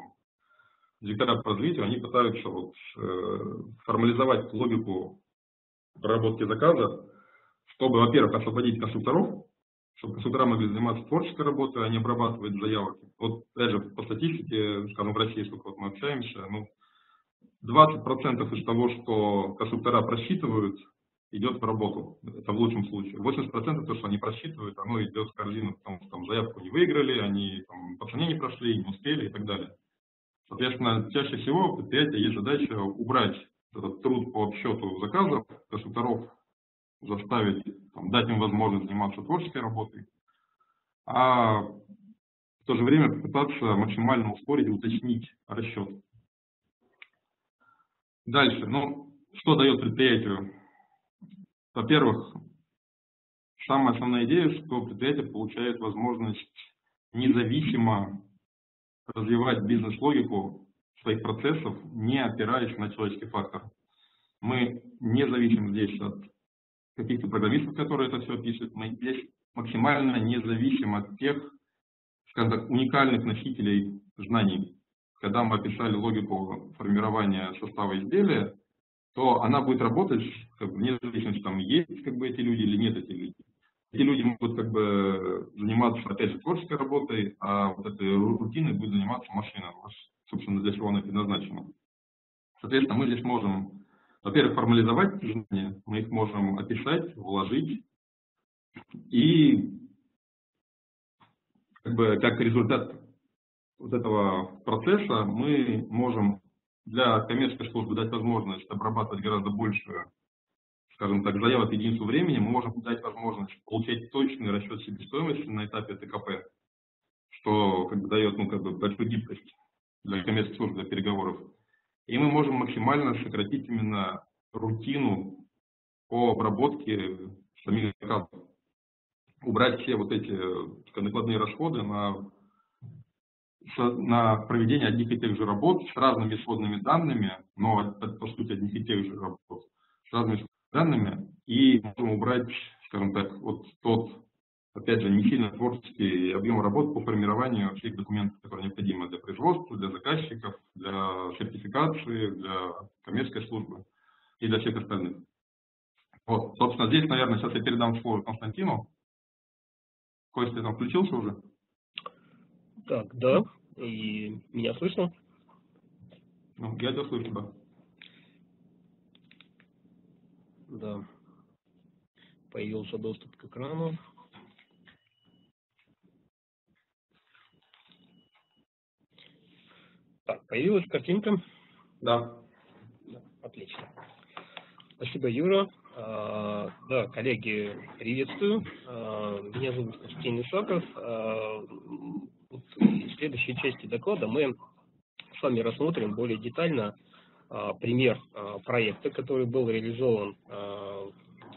директора по развитию, они пытаются вот, э, формализовать логику проработки заказа, чтобы, во-первых, освободить конструкторов чтобы консультора могли заниматься творческой работой, а не обрабатывать заявки. Вот, опять же, по статистике, скажем, в России, сколько вот мы общаемся, ну, 20% из того, что конструктора просчитывают, идет в работу. Это в лучшем случае. 80% то, что они просчитывают, оно идет в корзину, потому что там заявку не выиграли, они там, по цене не прошли, не успели и так далее. Соответственно, чаще всего у предприятия есть задача убрать этот труд по обсчету заказов конструкторов заставить, там, дать им возможность заниматься творческой работой, а в то же время попытаться максимально ускорить и уточнить расчет. Дальше, ну, что дает предприятию? Во-первых, самая основная идея, что предприятие получает возможность независимо развивать бизнес-логику своих процессов, не опираясь на человеческий фактор. Мы не зависим здесь от каких-то программистов, которые это все описывают. Мы здесь максимально независим от тех, скажем так, уникальных носителей знаний. Когда мы описали логику формирования состава изделия, то она будет работать как бы, вне зависимости, там есть как бы эти люди или нет эти люди. Эти люди могут как бы заниматься, опять же, творческой работой, а вот этой рутиной будет заниматься машина. Собственно, для чего она предназначена. Соответственно, мы здесь можем во-первых, формализовать знания, мы их можем описать, вложить, и как, бы, как результат вот этого процесса мы можем для коммерческой службы дать возможность обрабатывать гораздо больше, скажем так, заявок единицу времени, мы можем дать возможность получать точный расчет себестоимости на этапе ТКП, что как бы, дает ну, как бы, большую гибкость для коммерческой службы, для переговоров. И мы можем максимально сократить именно рутину по обработке самих заказов. Убрать все вот эти накладные расходы на, на проведение одних и тех же работ с разными исходными данными, но это по сути одних и тех же работ, с разными данными, и можем убрать, скажем так, вот тот опять же, не сильно творческий объем работы по формированию всех документов, которые необходимы для производства, для заказчиков, для сертификации, для коммерческой службы и для всех остальных. Вот, собственно, здесь, наверное, сейчас я передам слово Константину. Костя там включился уже? Так, да, и меня слышно? Ну, я тебя слышу, да. Да. Появился доступ к экрану. Так, появилась картинка? Да. да отлично. Спасибо, Юра. А, да, коллеги, приветствую. А, меня зовут Константин Исаков. А, вот в следующей части доклада мы с вами рассмотрим более детально а, пример а, проекта, который был реализован а,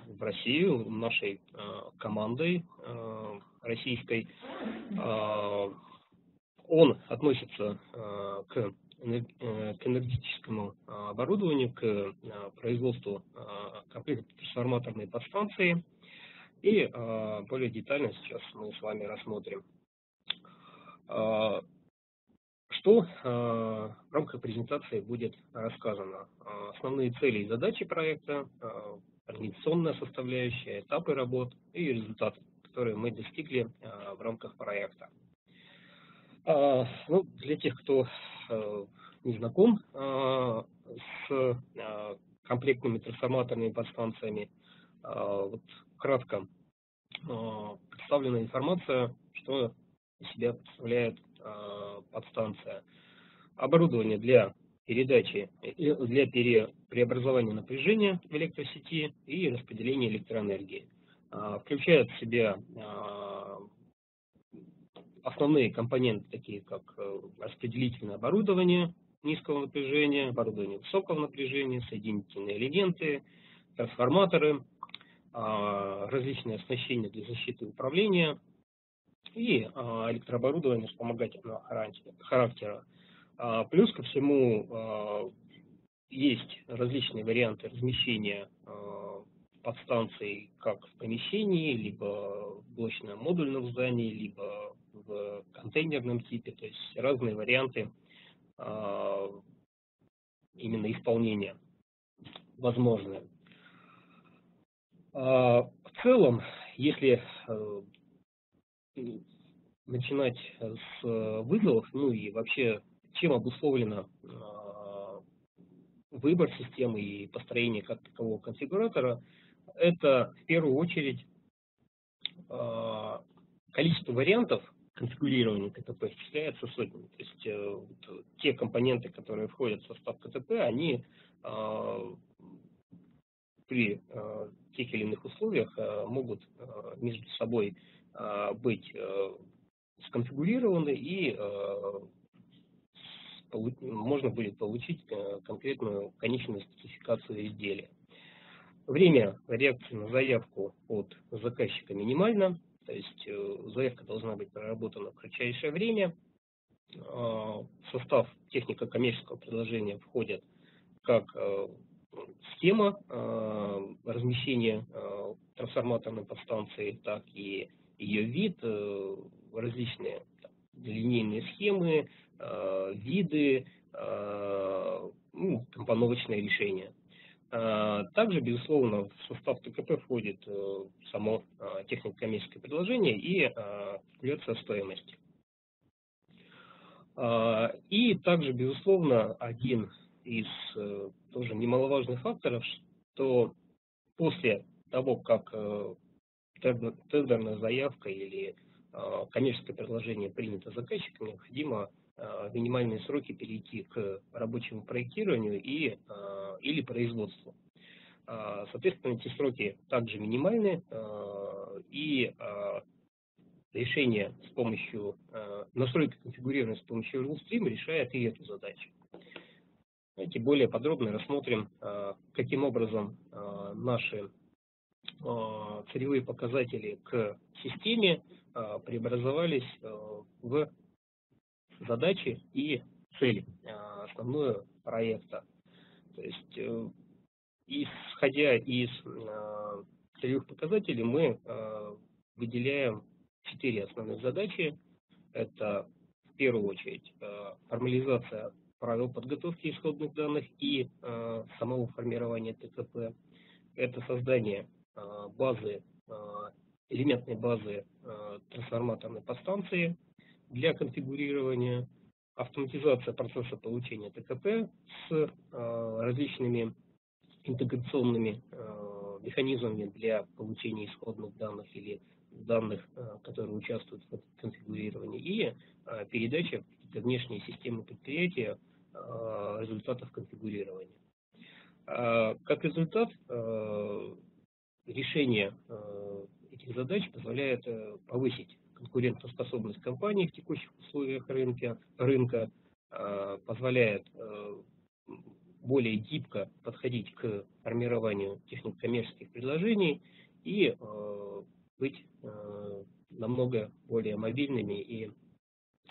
в России нашей командой российской. Он относится к к энергетическому оборудованию, к производству комплектов трансформаторной подстанции. И более детально сейчас мы с вами рассмотрим что э, в рамках презентации будет рассказано? Э, основные цели и задачи проекта, э, организационная составляющая, этапы работ и результаты, которые мы достигли в рамках проекта. Ну, для тех, кто не знаком с комплектными трансформаторными подстанциями, вот кратко представлена информация, что из себя представляет Э, подстанция. Оборудование для передачи, для пере, преобразования напряжения в электросети и распределения электроэнергии. Э, включает в себя э, основные компоненты, такие как распределительное оборудование низкого напряжения, оборудование высокого напряжения, соединительные элементы, трансформаторы, различные оснащения для защиты управления, и а, электрооборудование вспомогательного характера. А, плюс ко всему а, есть различные варианты размещения подстанций как в помещении, либо в блочном модульном здании, либо в контейнерном типе, то есть разные варианты именно исполнения возможны. В целом, если э, начинать с э, вызовов, ну и вообще, чем обусловлено а, выбор системы и построение как такового конфигуратора, это в первую очередь а, количество вариантов конфигурирования КТП исчисляется сотнями. То есть э, те компоненты, которые входят в состав КТП, они а, при тех или иных условиях могут между собой Э, быть э, сконфигурированы и э, можно будет получить конкретную конечную спецификацию изделия. Время реакции на заявку от заказчика минимально, то есть заявка должна быть проработана в кратчайшее время. В состав технико-коммерческого предложения входят как схема размещения трансформаторной подстанции, так и ее вид, э, различные линейные схемы, э, виды, э, ну, компоновочные решения. Также, безусловно, в состав ТКП входит само технико-коммерческое предложение и калькуляция стоимости. И также, безусловно, один из тоже немаловажных факторов, что после того, как тендерная заявка или а, коммерческое предложение принято заказчиком, необходимо а, минимальные сроки перейти к рабочему проектированию и, а, или производству. Соответственно, эти сроки также минимальны, и решение с помощью, настройки конфигурирования с помощью RuleStream решает и эту задачу. Давайте более подробно рассмотрим, каким образом наши Э, целевые показатели к системе э, преобразовались э, в задачи и цели основного проекта. То есть, исходя из целевых показателей, мы выделяем четыре основных задачи. Это в первую очередь формализация правил подготовки исходных данных и самого формирования ТКП. Это создание Э, базы, э, элементной базы э, трансформаторной подстанции для конфигурирования, автоматизация процесса получения ТКП с различными интеграционными механизмами для получения исходных данных или данных, которые участвуют в конфигурировании, и передача в внешние системы предприятия результатов конфигурирования. Как результат, решение э, этих задач позволяет э, повысить конкурентоспособность компании в текущих условиях рынка, рынка позволяет более гибко подходить к формированию технико-коммерческих предложений и быть намного более мобильными и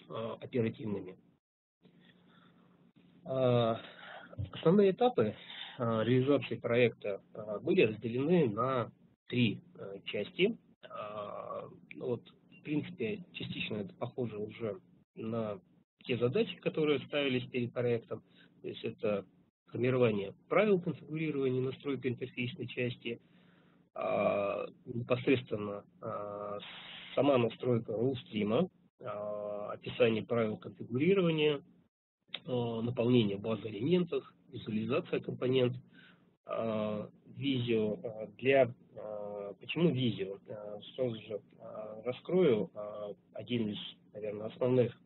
оперативными. Основные этапы реализации проекта были разделены на три части. Ну вот, принципе, частично это похоже уже на те задачи, которые ставились перед проектом. То есть это формирование правил конфигурирования, настройка интерфейсной части, а, непосредственно а, сама настройка рулстрима, а, описание правил конфигурирования, наполнение базы элементов, визуализация компонент, видео для... Почему видео? Сразу же раскрою один из, наверное, основных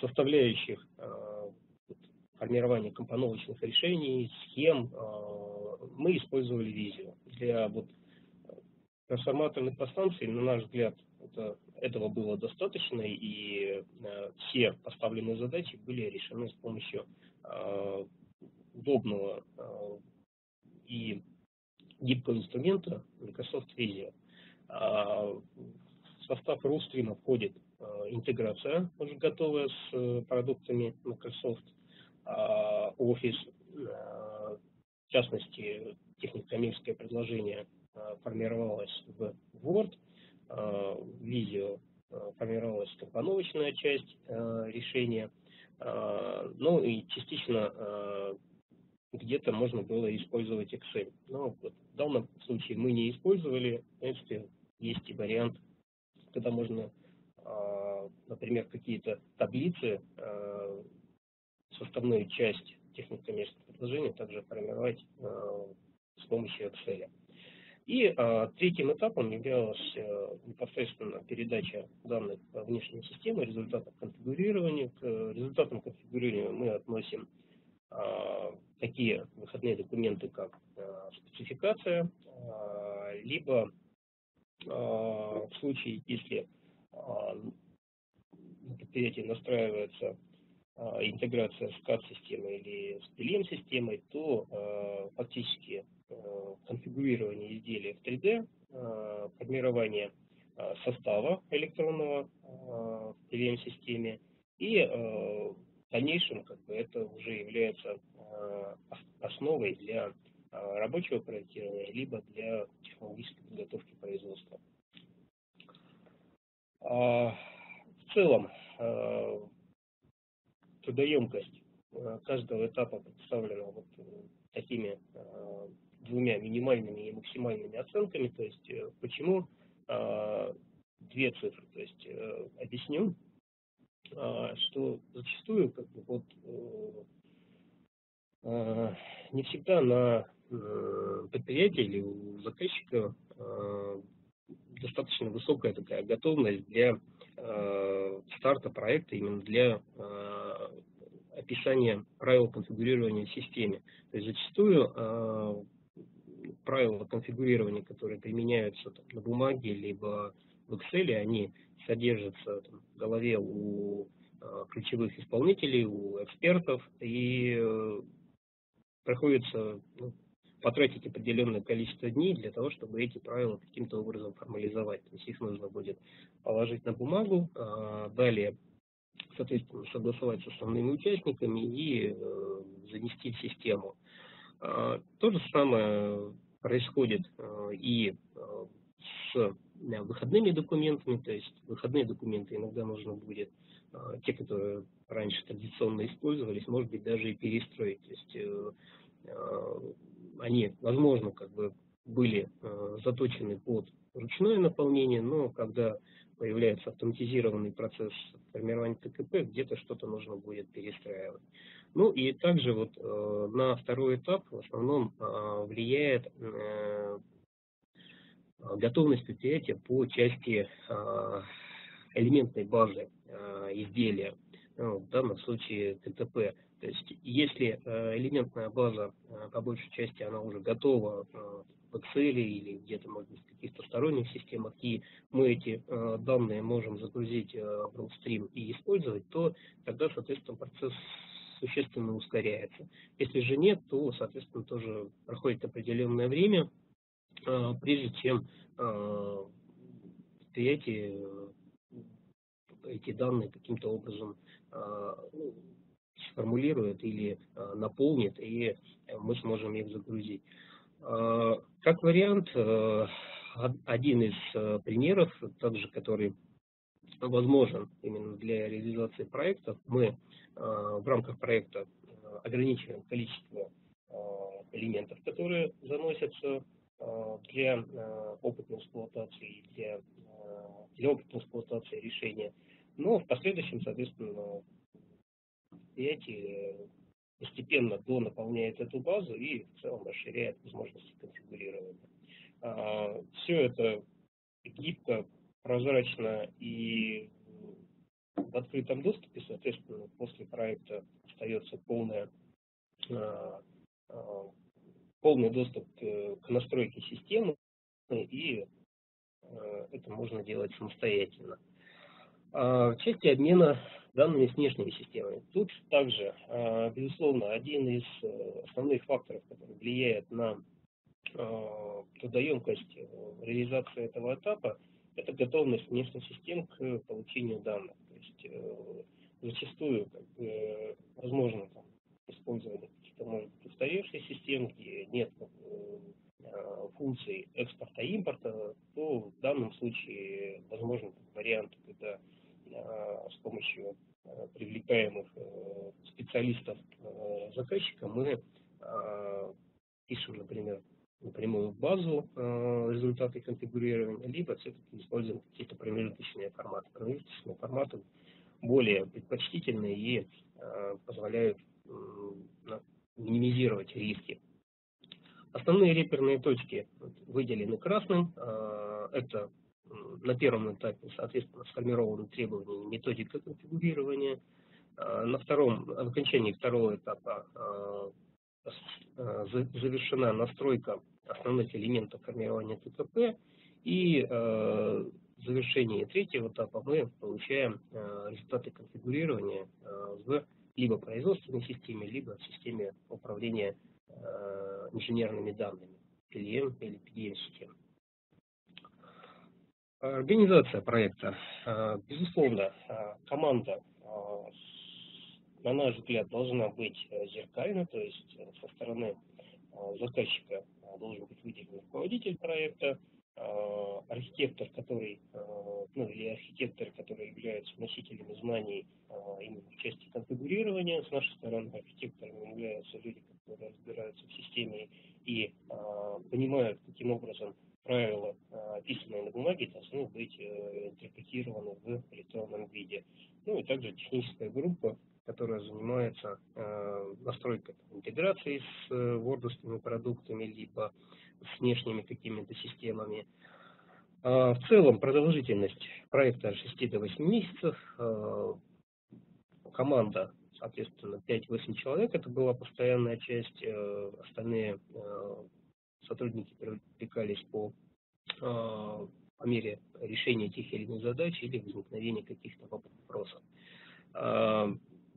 составляющих формирования компоновочных решений, схем, мы использовали визию. Для вот трансформаторных подстанций, на наш взгляд, это, этого было достаточно, и э, все поставленные задачи были решены с помощью э, удобного э, и гибкого инструмента Microsoft Visio. А в состав Rustream входит э, интеграция, уже готовая с э, продуктами Microsoft а, Office, э, в частности, технико-коммерческое предложение формировалась в Word, видео формировалась компоновочная часть решения, ну и частично где-то можно было использовать Excel. Но вот в данном случае мы не использовали, в принципе, есть и вариант, когда можно, например, какие-то таблицы, составную часть технико-коммерческого предложения также формировать с помощью Excel. И третьим этапом являлась непосредственно передача данных внешней системы, результатов конфигурирования. К результатам конфигурирования мы относим такие выходные документы, как э, спецификация, э, либо э, в случае, если на предприятии настраивается интеграция с CAD-системой или с PLM-системой, то фактически конфигурирование изделия в 3D, э, формирование состава электронного в PVM-системе и дальнейшем как бы, это уже является основой для рабочего проектирования, либо для технологической подготовки производства. А, в целом, трудоемкость каждого этапа представлена вот такими двумя минимальными и максимальными оценками. То есть э, почему две цифры? То есть э, объясню, что зачастую как бы, вот, э, а, не всегда на предприятии или у заказчика достаточно высокая такая готовность для старта проекта именно для описания правил конфигурирования в системе. То есть зачастую правила конфигурирования, которые применяются на бумаге, либо в Excel, они содержатся там, в голове у э, ключевых исполнителей, у экспертов, и э, приходится ну, потратить определенное количество дней для того, чтобы эти правила каким-то образом формализовать. То есть их нужно будет положить на бумагу, э, далее, соответственно, согласовать с основными участниками и э, занести в систему. А, то же самое происходит э, и э, с э, выходными документами, то есть выходные документы иногда нужно будет, те, которые раньше традиционно использовались, может быть, даже и перестроить. То есть они, возможно, как бы были заточены под ручное наполнение, но когда появляется автоматизированный процесс формирования ТКП, где-то что-то нужно будет перестраивать. Ну и также вот э, на второй этап в основном э, влияет э, готовность предприятия по части э, элементной базы э, изделия, в данном случае ТТП. То есть если э, элементная база э, по большей части она уже готова э, в Excel или где-то, может быть, в каких-то сторонних системах, и мы эти э, данные можем загрузить э, в RunStream и использовать, то тогда, соответственно, процесс существенно ускоряется. Если же нет, то, соответственно, тоже проходит определенное время, прежде чем предприятие эти данные каким-то образом ну, сформулирует или наполнит, и мы сможем их загрузить. Как вариант, один из примеров, также который возможен именно для реализации проектов, мы в рамках проекта ограничиваем количество элементов, которые заносятся для опытной эксплуатации, для, для опытной эксплуатации решения. Но в последующем, соответственно, предприятие постепенно донаполняет эту базу и в целом расширяет возможности конфигурирования. Все это гибко, прозрачно и в открытом доступе, соответственно, после проекта остается полная, а, а, полный доступ к настройке системы, и а, это можно делать самостоятельно. В части обмена данными с внешними системами. Тут также, безусловно, один из э, основных факторов, который влияет на трудоемкость э, реализации этого этапа, это готовность внешних систем к получению данных. То есть э, зачастую как бы, возможно там, каких-то может быть устаревших систем, где нет э, функций экспорта-импорта, то в данном случае возможен вариант, когда э, с помощью привлекаемых специалистов заказчика мы пишем, например, напрямую в базу э, результаты конфигурирования, либо все-таки используем какие-то промежуточные форматы. Промежуточные форматы более предпочтительные и э, позволяют э, минимизировать риски. Основные реперные точки выделены красным. Э, это на первом этапе, соответственно, сформированы требования методика конфигурирования. Э, на втором, в окончании второго этапа э, завершена настройка основных элементов формирования ТКП. И в завершении третьего этапа мы получаем результаты конфигурирования в либо производственной системе, либо в системе управления э, инженерными данными, PLM или PDM-систем. Организация проекта. Э, безусловно, э, команда, на наш взгляд, должна быть зеркальна, то есть со стороны заказчика должен быть выделен руководитель проекта, архитектор, который, а, ну или архитекторы, которые являются носителями знаний а, именно в части конфигурирования. С нашей стороны архитекторами являются люди, которые разбираются в системе и понимают, каким образом правила, описанные на бумаге, должны быть э, интерпретированы в электронном виде. Ну и также техническая группа, которая занимается э, настройкой интеграции с э, вордовскими продуктами, либо с внешними какими-то системами. Э, в целом продолжительность проекта от 6 до 8 месяцев. Э, команда, соответственно, 5-8 человек, это была постоянная часть, э, остальные э, сотрудники привлекались по, э, по мере решения тех или иных задач или возникновения каких-то вопросов.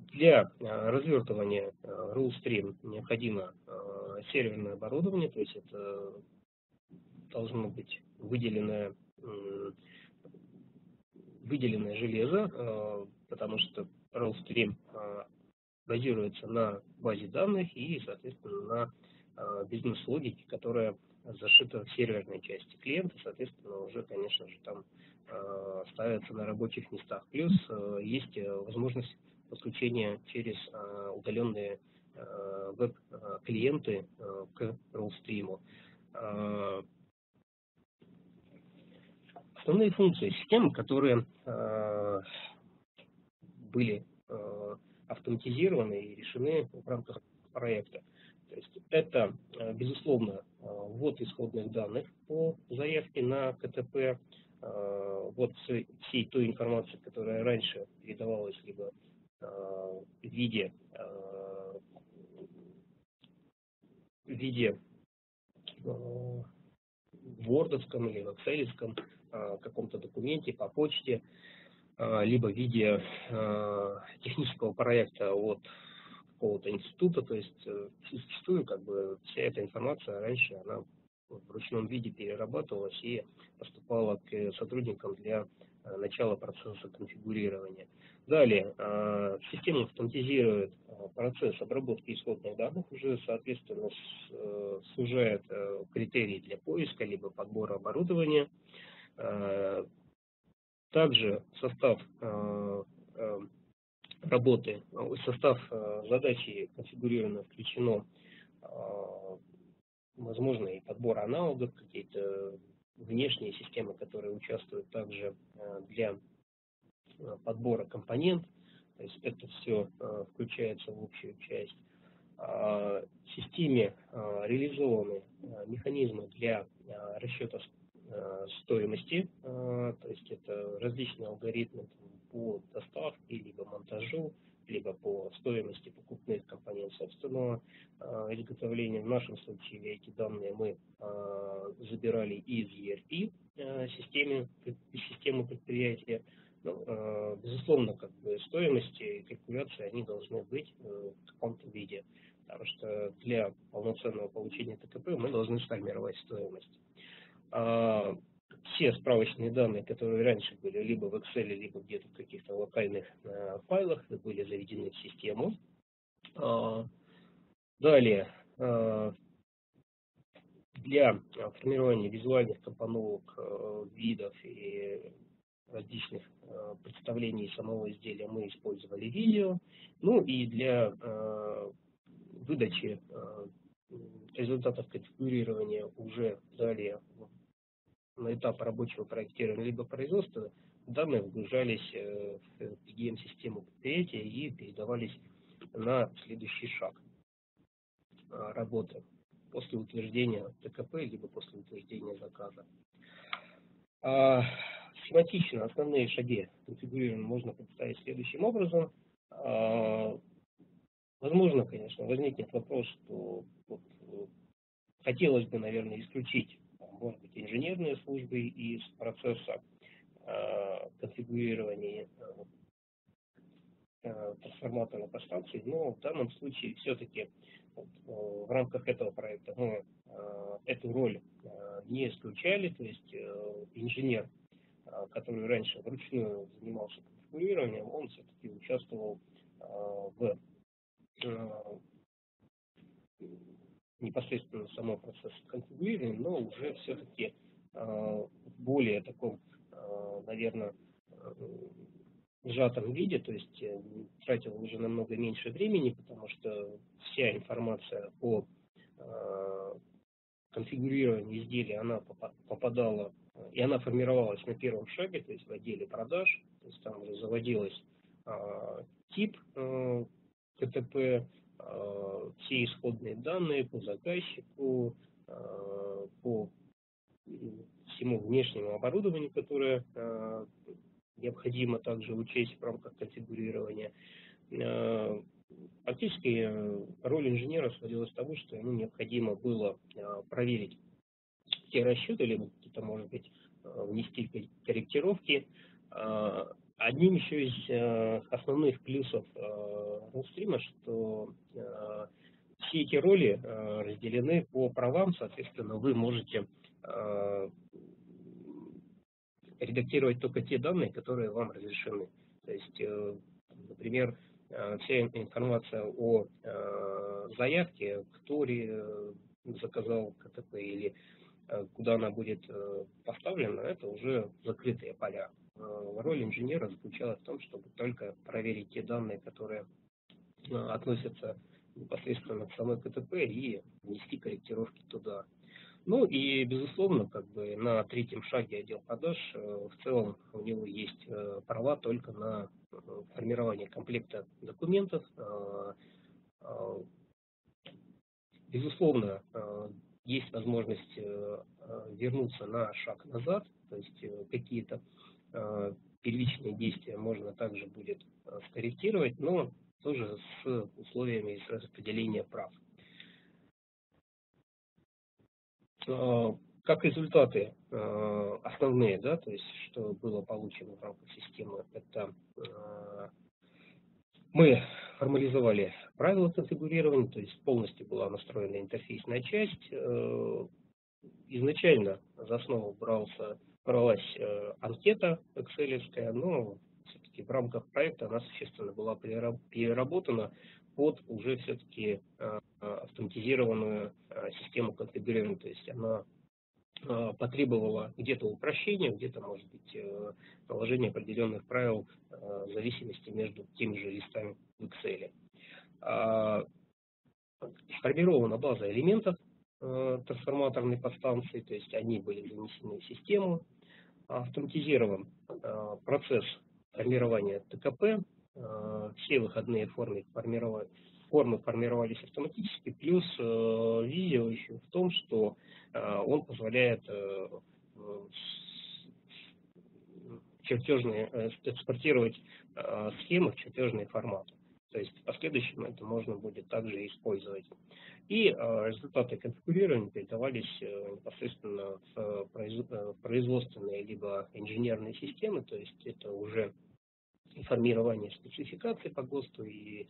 Э, для э, развертывания э, RuleStream необходимо э, серверное оборудование, то есть это должно быть выделенное, выделенное железо, потому что RuleStream базируется на базе данных и, соответственно, на бизнес-логике, которая зашита в серверной части. Клиенты, соответственно, уже, конечно же, там ставятся на рабочих местах. Плюс есть возможность подключения через а, удаленные а, веб-клиенты а, к Rollstream. Основные функции системы, которые были автоматизированы и решены в рамках проекта. То есть это, безусловно, ввод исходных данных по заявке на КТП, вот всей той информации, которая раньше передавалась либо Э, в виде э, в виде вордовском или в экселевском э, каком-то документе по почте, либо в виде технического проекта от какого-то института, то есть зачастую как бы вся эта информация раньше она в ручном виде перерабатывалась и поступала к сотрудникам для начала процесса конфигурирования. Далее, система автоматизирует процесс обработки исходных данных, уже, соответственно, сужает критерии для поиска либо подбора оборудования. Также состав работы, состав задачи конфигурировано, включено возможно и подбор аналогов, какие-то внешние системы, которые участвуют также э, для э, подбора компонент, то есть это все э, включается в общую часть. А, системе реализованы механизмы для расчета стоимости, то есть это различные алгоритмы по доставке, либо монтажу, либо по стоимости покупных компонент собственного э, изготовления. В нашем случае эти данные мы э, забирали из ERP э, системы, системы предприятия. Ну, э, безусловно, как бы стоимости и калькуляции они должны быть э, в каком-то виде, потому что для полноценного получения ТКП мы должны сформировать стоимость. Э, все справочные данные, которые раньше были либо в Excel, либо где-то в каких-то локальных э, файлах, были заведены в систему. Э, далее, э, для формирования визуальных компоновок, э, видов и различных э, представлений самого изделия мы использовали видео. Ну и для э, выдачи э, результатов конфигурирования уже далее на этап рабочего проектирования либо производства данные вгружались э, в PGM-систему предприятия и передавались на следующий шаг э, работы после утверждения ТКП либо после утверждения заказа. А, схематично основные шаги конфигурирования можно представить следующим образом. А, возможно, конечно, возникнет вопрос, что вот, э, хотелось бы, наверное, исключить может быть, инженерные службы из процесса э, конфигурирования э, э, трансформаторной подстанции, но в данном случае все-таки вот, в рамках этого проекта мы эту роль не исключали, то есть инженер, который раньше вручную занимался конфигурированием, он все-таки участвовал в непосредственно самой процесс конфигурирования, но уже все-таки э, в более таком, э, наверное, э, сжатом виде, то есть тратил уже намного меньше времени, потому что вся информация о конфигурировании изделия, она попадала, и она формировалась на первом шаге, то есть в отделе продаж, то есть там уже заводилась тип КТП, все исходные данные по заказчику, э, по всему внешнему оборудованию, которое э, необходимо также учесть в рамках конфигурирования. Фактически роль инженера сводилась к тому, что ему необходимо было проверить те расчеты, либо какие-то, может быть, внести корректировки, Одним еще из э, основных плюсов э, Рунстрима, что э, все эти роли э, разделены по правам, соответственно, вы можете э, редактировать только те данные, которые вам разрешены. То есть, э, например, э, вся информация о э, заявке, кто э, заказал КТП или э, куда она будет э, поставлена, это уже закрытые поля. Э, роль инженера заключалась в том, чтобы только проверить те данные, которые э, относятся непосредственно к самой КТП и внести корректировки туда. Ну и, безусловно, как бы на третьем шаге отдел продаж э, в целом у него есть права только на формирование комплекта документов. Безусловно, есть возможность вернуться на шаг назад, то есть какие-то первичные действия можно также будет э, скорректировать, но тоже с условиями распределения прав. Э, как результаты основные, да, то есть что было получено в рамках системы, это мы формализовали правила конфигурирования, то есть полностью была настроена интерфейсная часть, изначально за основу брался, бралась анкета экселевская, но все-таки в рамках проекта она существенно была переработана под уже все-таки автоматизированную систему конфигурирования, то есть она Э, потребовала где-то упрощения, где-то, может быть, э, наложения определенных правил э, зависимости между теми же листами в Excel. А, сформирована база элементов трансформаторной подстанции, то есть они были занесены в систему. Автоматизирован процесс формирования ТКП, все выходные формы формирования формы формировались автоматически, плюс э, видео еще в том, что э, он позволяет э, чертежные, э, экспортировать э, схемы в чертежные форматы. То есть в последующем это можно будет также использовать. И э, результаты конфигурирования передавались э, непосредственно в, э, производственные либо инженерные системы, то есть это уже формирование спецификации по ГОСТу и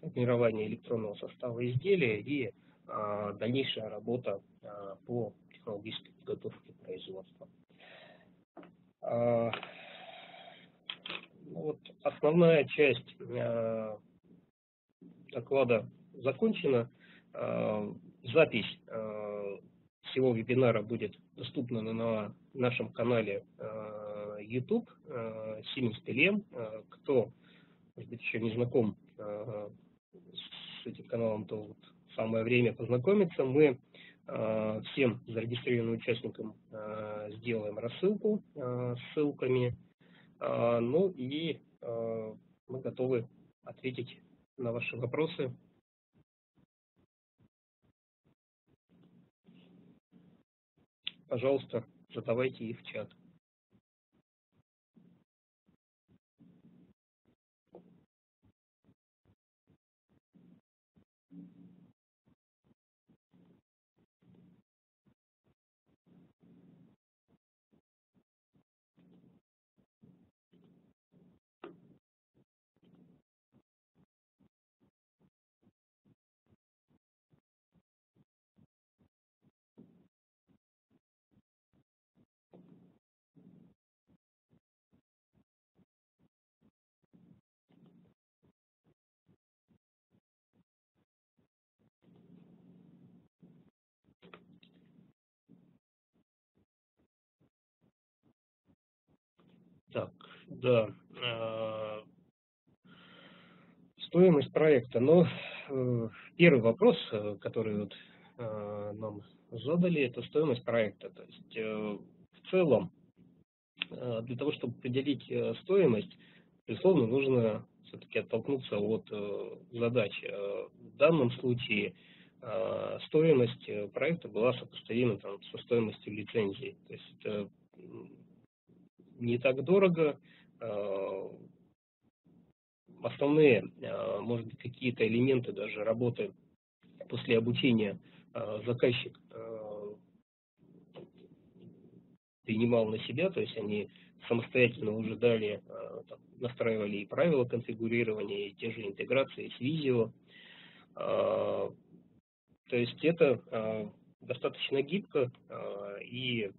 формирование электронного состава изделия и дальнейшая работа по технологической подготовке производства. Ну вот основная часть доклада закончена. А, запись а, всего вебинара будет доступна на нашем канале а, YouTube Siemens PLM. А, кто, может быть, еще не знаком с этим каналом, то вот самое время познакомиться. Мы э, всем зарегистрированным участникам э, сделаем рассылку э, с ссылками. Э, ну и э, мы готовы ответить на ваши вопросы. Пожалуйста, задавайте их в чат. Так, да. Э, стоимость проекта. Ну, э, первый вопрос, э, который вот нам задали, это стоимость проекта. То есть в целом для того, чтобы определить стоимость, безусловно, нужно все-таки оттолкнуться от задач. В данном случае стоимость проекта была сопоставима там, со стоимостью лицензии. То есть не так дорого. Э, основные, э, может быть, какие-то элементы даже работы после обучения э, заказчик принимал на себя, то есть они самостоятельно уже далее настраивали и правила конфигурирования, и те же интеграции с видео. То есть это достаточно гибко и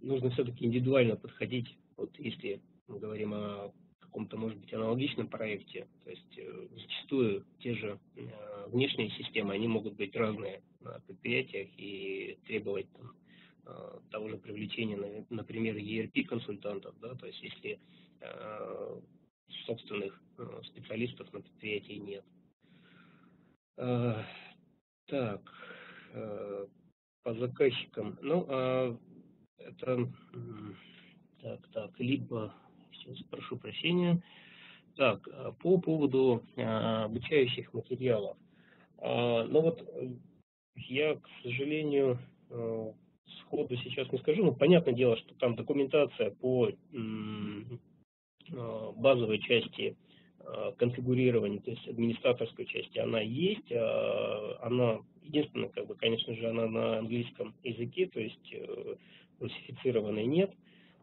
нужно все-таки индивидуально подходить, вот если мы говорим о каком-то, может быть, аналогичном проекте, то есть э, зачастую те же э, внешние системы, они могут быть разные на предприятиях и требовать там, того же привлечения, например, ERP-консультантов, да, то есть если собственных специалистов на предприятии нет. Так, по заказчикам. Ну, а это, так, так, либо, сейчас прошу прощения, так, а, по поводу а, обучающих материалов. А, ну вот, я, к сожалению, а, сходу сейчас не скажу, но понятное дело, что там документация по базовой части конфигурирования, то есть администраторской части, она есть, она, единственное, как бы, конечно же, она на английском языке, то есть э, русифицированной нет.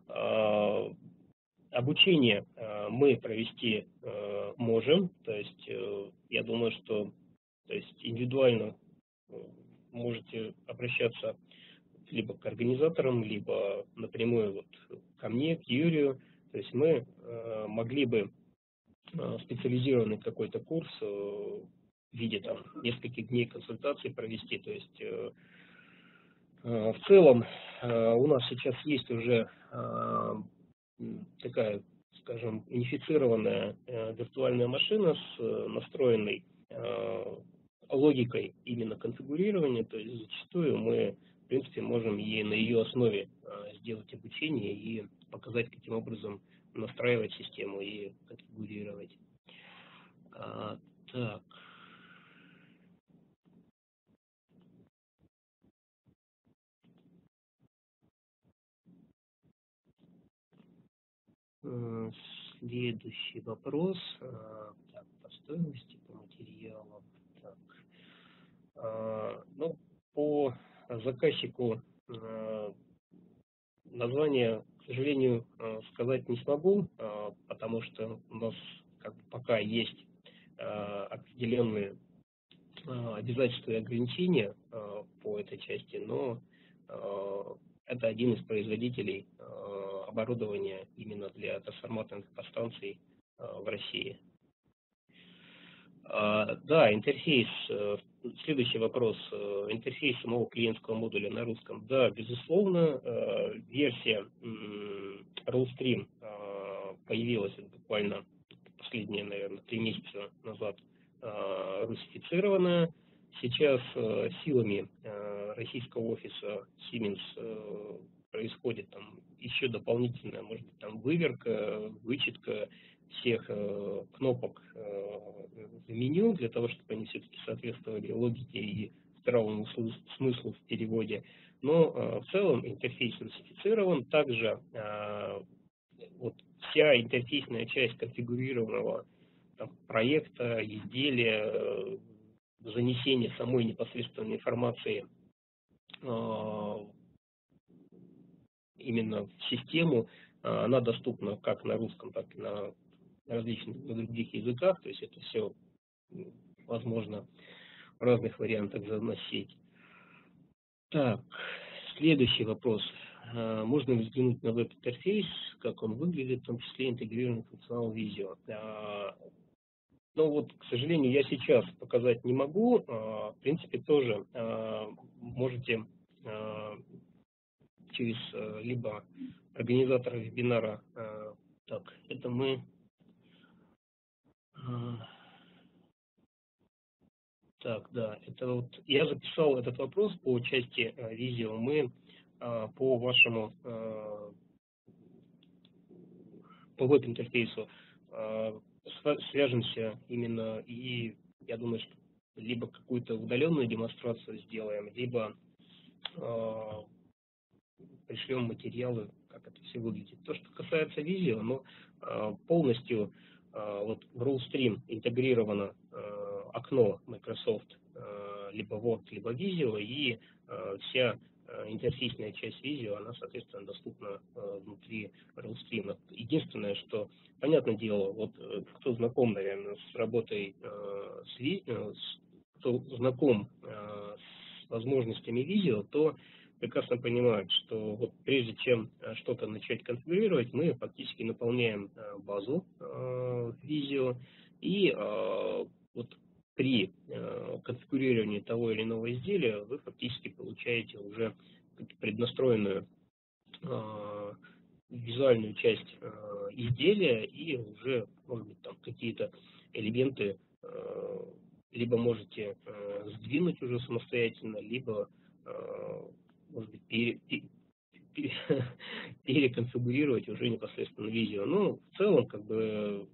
А, обучение а, мы провести а, можем, то есть э, я думаю, что То есть индивидуально можете обращаться либо к организаторам, либо напрямую вот ко мне, к Юрию. То есть мы э, могли бы э, специализированный какой-то курс э, в виде там нескольких дней консультаций провести. То есть э, э, в целом э, у нас сейчас есть уже э, такая, скажем, унифицированная э, виртуальная машина с э, настроенной э, логикой именно конфигурирования, то есть зачастую мы, в принципе, можем и на ее основе э, сделать обучение и показать, каким образом настраивать систему и конфигурировать. А, так. Следующий вопрос. А, так, по стоимости, по материалам. Так. А, ну, по заказчику название, к сожалению, сказать не смогу, потому что у нас как бы пока есть определенные обязательства и ограничения по этой части, но это один из производителей оборудования именно для трансформаторных подстанций в России. А, да, интерфейс. Э, следующий вопрос. Э, интерфейс самого клиентского модуля на русском. Да, безусловно, э, версия Rollstream появилась буквально последние, наверное, три месяца назад русифицированная. Сейчас силами российского офиса Siemens происходит там еще дополнительная, может быть, там выверка, вычетка всех э, кнопок э, в меню, для того, чтобы они все-таки соответствовали логике и здравому смыслу в переводе. Но э, в целом интерфейс русифицирован. Также э, вот вся интерфейсная часть конфигурированного там, проекта, изделия, э, занесения самой непосредственной информации э, именно в систему, э, она доступна как на русском, так и на различных других языках, то есть это все возможно в разных вариантах заносить. Так, следующий вопрос. А, можно взглянуть на веб-интерфейс, как он выглядит, в том числе интегрированный функционал видео? А, ну вот, к сожалению, я сейчас показать не могу. А, в принципе, тоже можете через либо организатора вебинара, так, это мы так, да, это вот я записал этот вопрос по части видео. Мы по вашему по веб-интерфейсу свяжемся именно и я думаю, что либо какую-то удаленную демонстрацию сделаем, либо э, пришлем материалы, как это все выглядит. То, что касается видео, ну, э, полностью а, вот в RuleStream интегрировано а, окно Microsoft а, либо Word, либо Visio, и вся интерфейсная часть Visio, она, соответственно, доступна внутри RuleStream. Единственное, что, понятное дело, вот э, кто знаком, наверное, с работой, с, э, кто знаком с возможностями Visio, то прекрасно понимают, что вот прежде чем э, что-то начать конфигурировать, мы фактически наполняем э, базу э, видео и вот при конфигурировании того или иного изделия вы фактически получаете уже преднастроенную визуальную часть изделия и уже, может быть, там какие-то элементы либо можете сдвинуть уже самостоятельно, либо может быть, пере, пере, переконфигурировать уже непосредственно видео. Ну, в целом, как бы,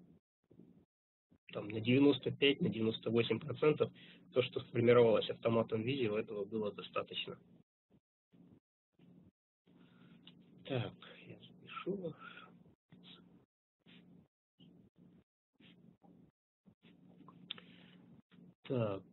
там, на 95, на 98 процентов то, что сформировалось автоматом видео, этого было достаточно. Так, я запишу. Так.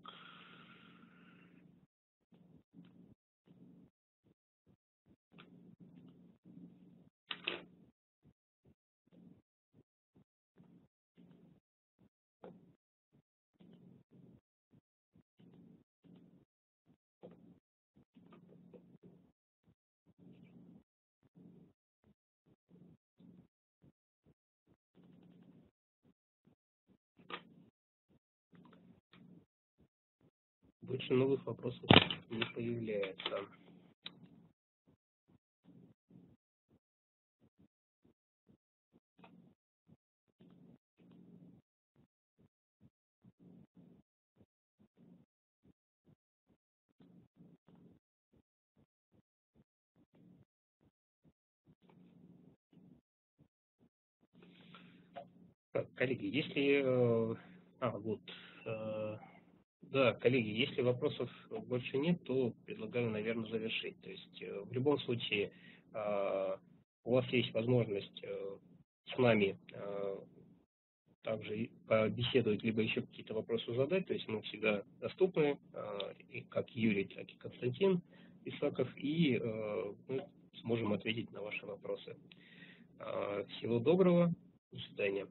Больше новых вопросов не появляется. коллеги, если... Э, а, вот. Э, да, коллеги, если вопросов больше нет, то предлагаю, наверное, завершить. То есть э, в любом случае у вас есть возможность с нами также побеседовать, либо еще какие-то вопросы задать. То есть мы всегда доступны, и как Юрий, так и Константин Исаков, и мы сможем ответить на ваши вопросы. Всего доброго, до свидания.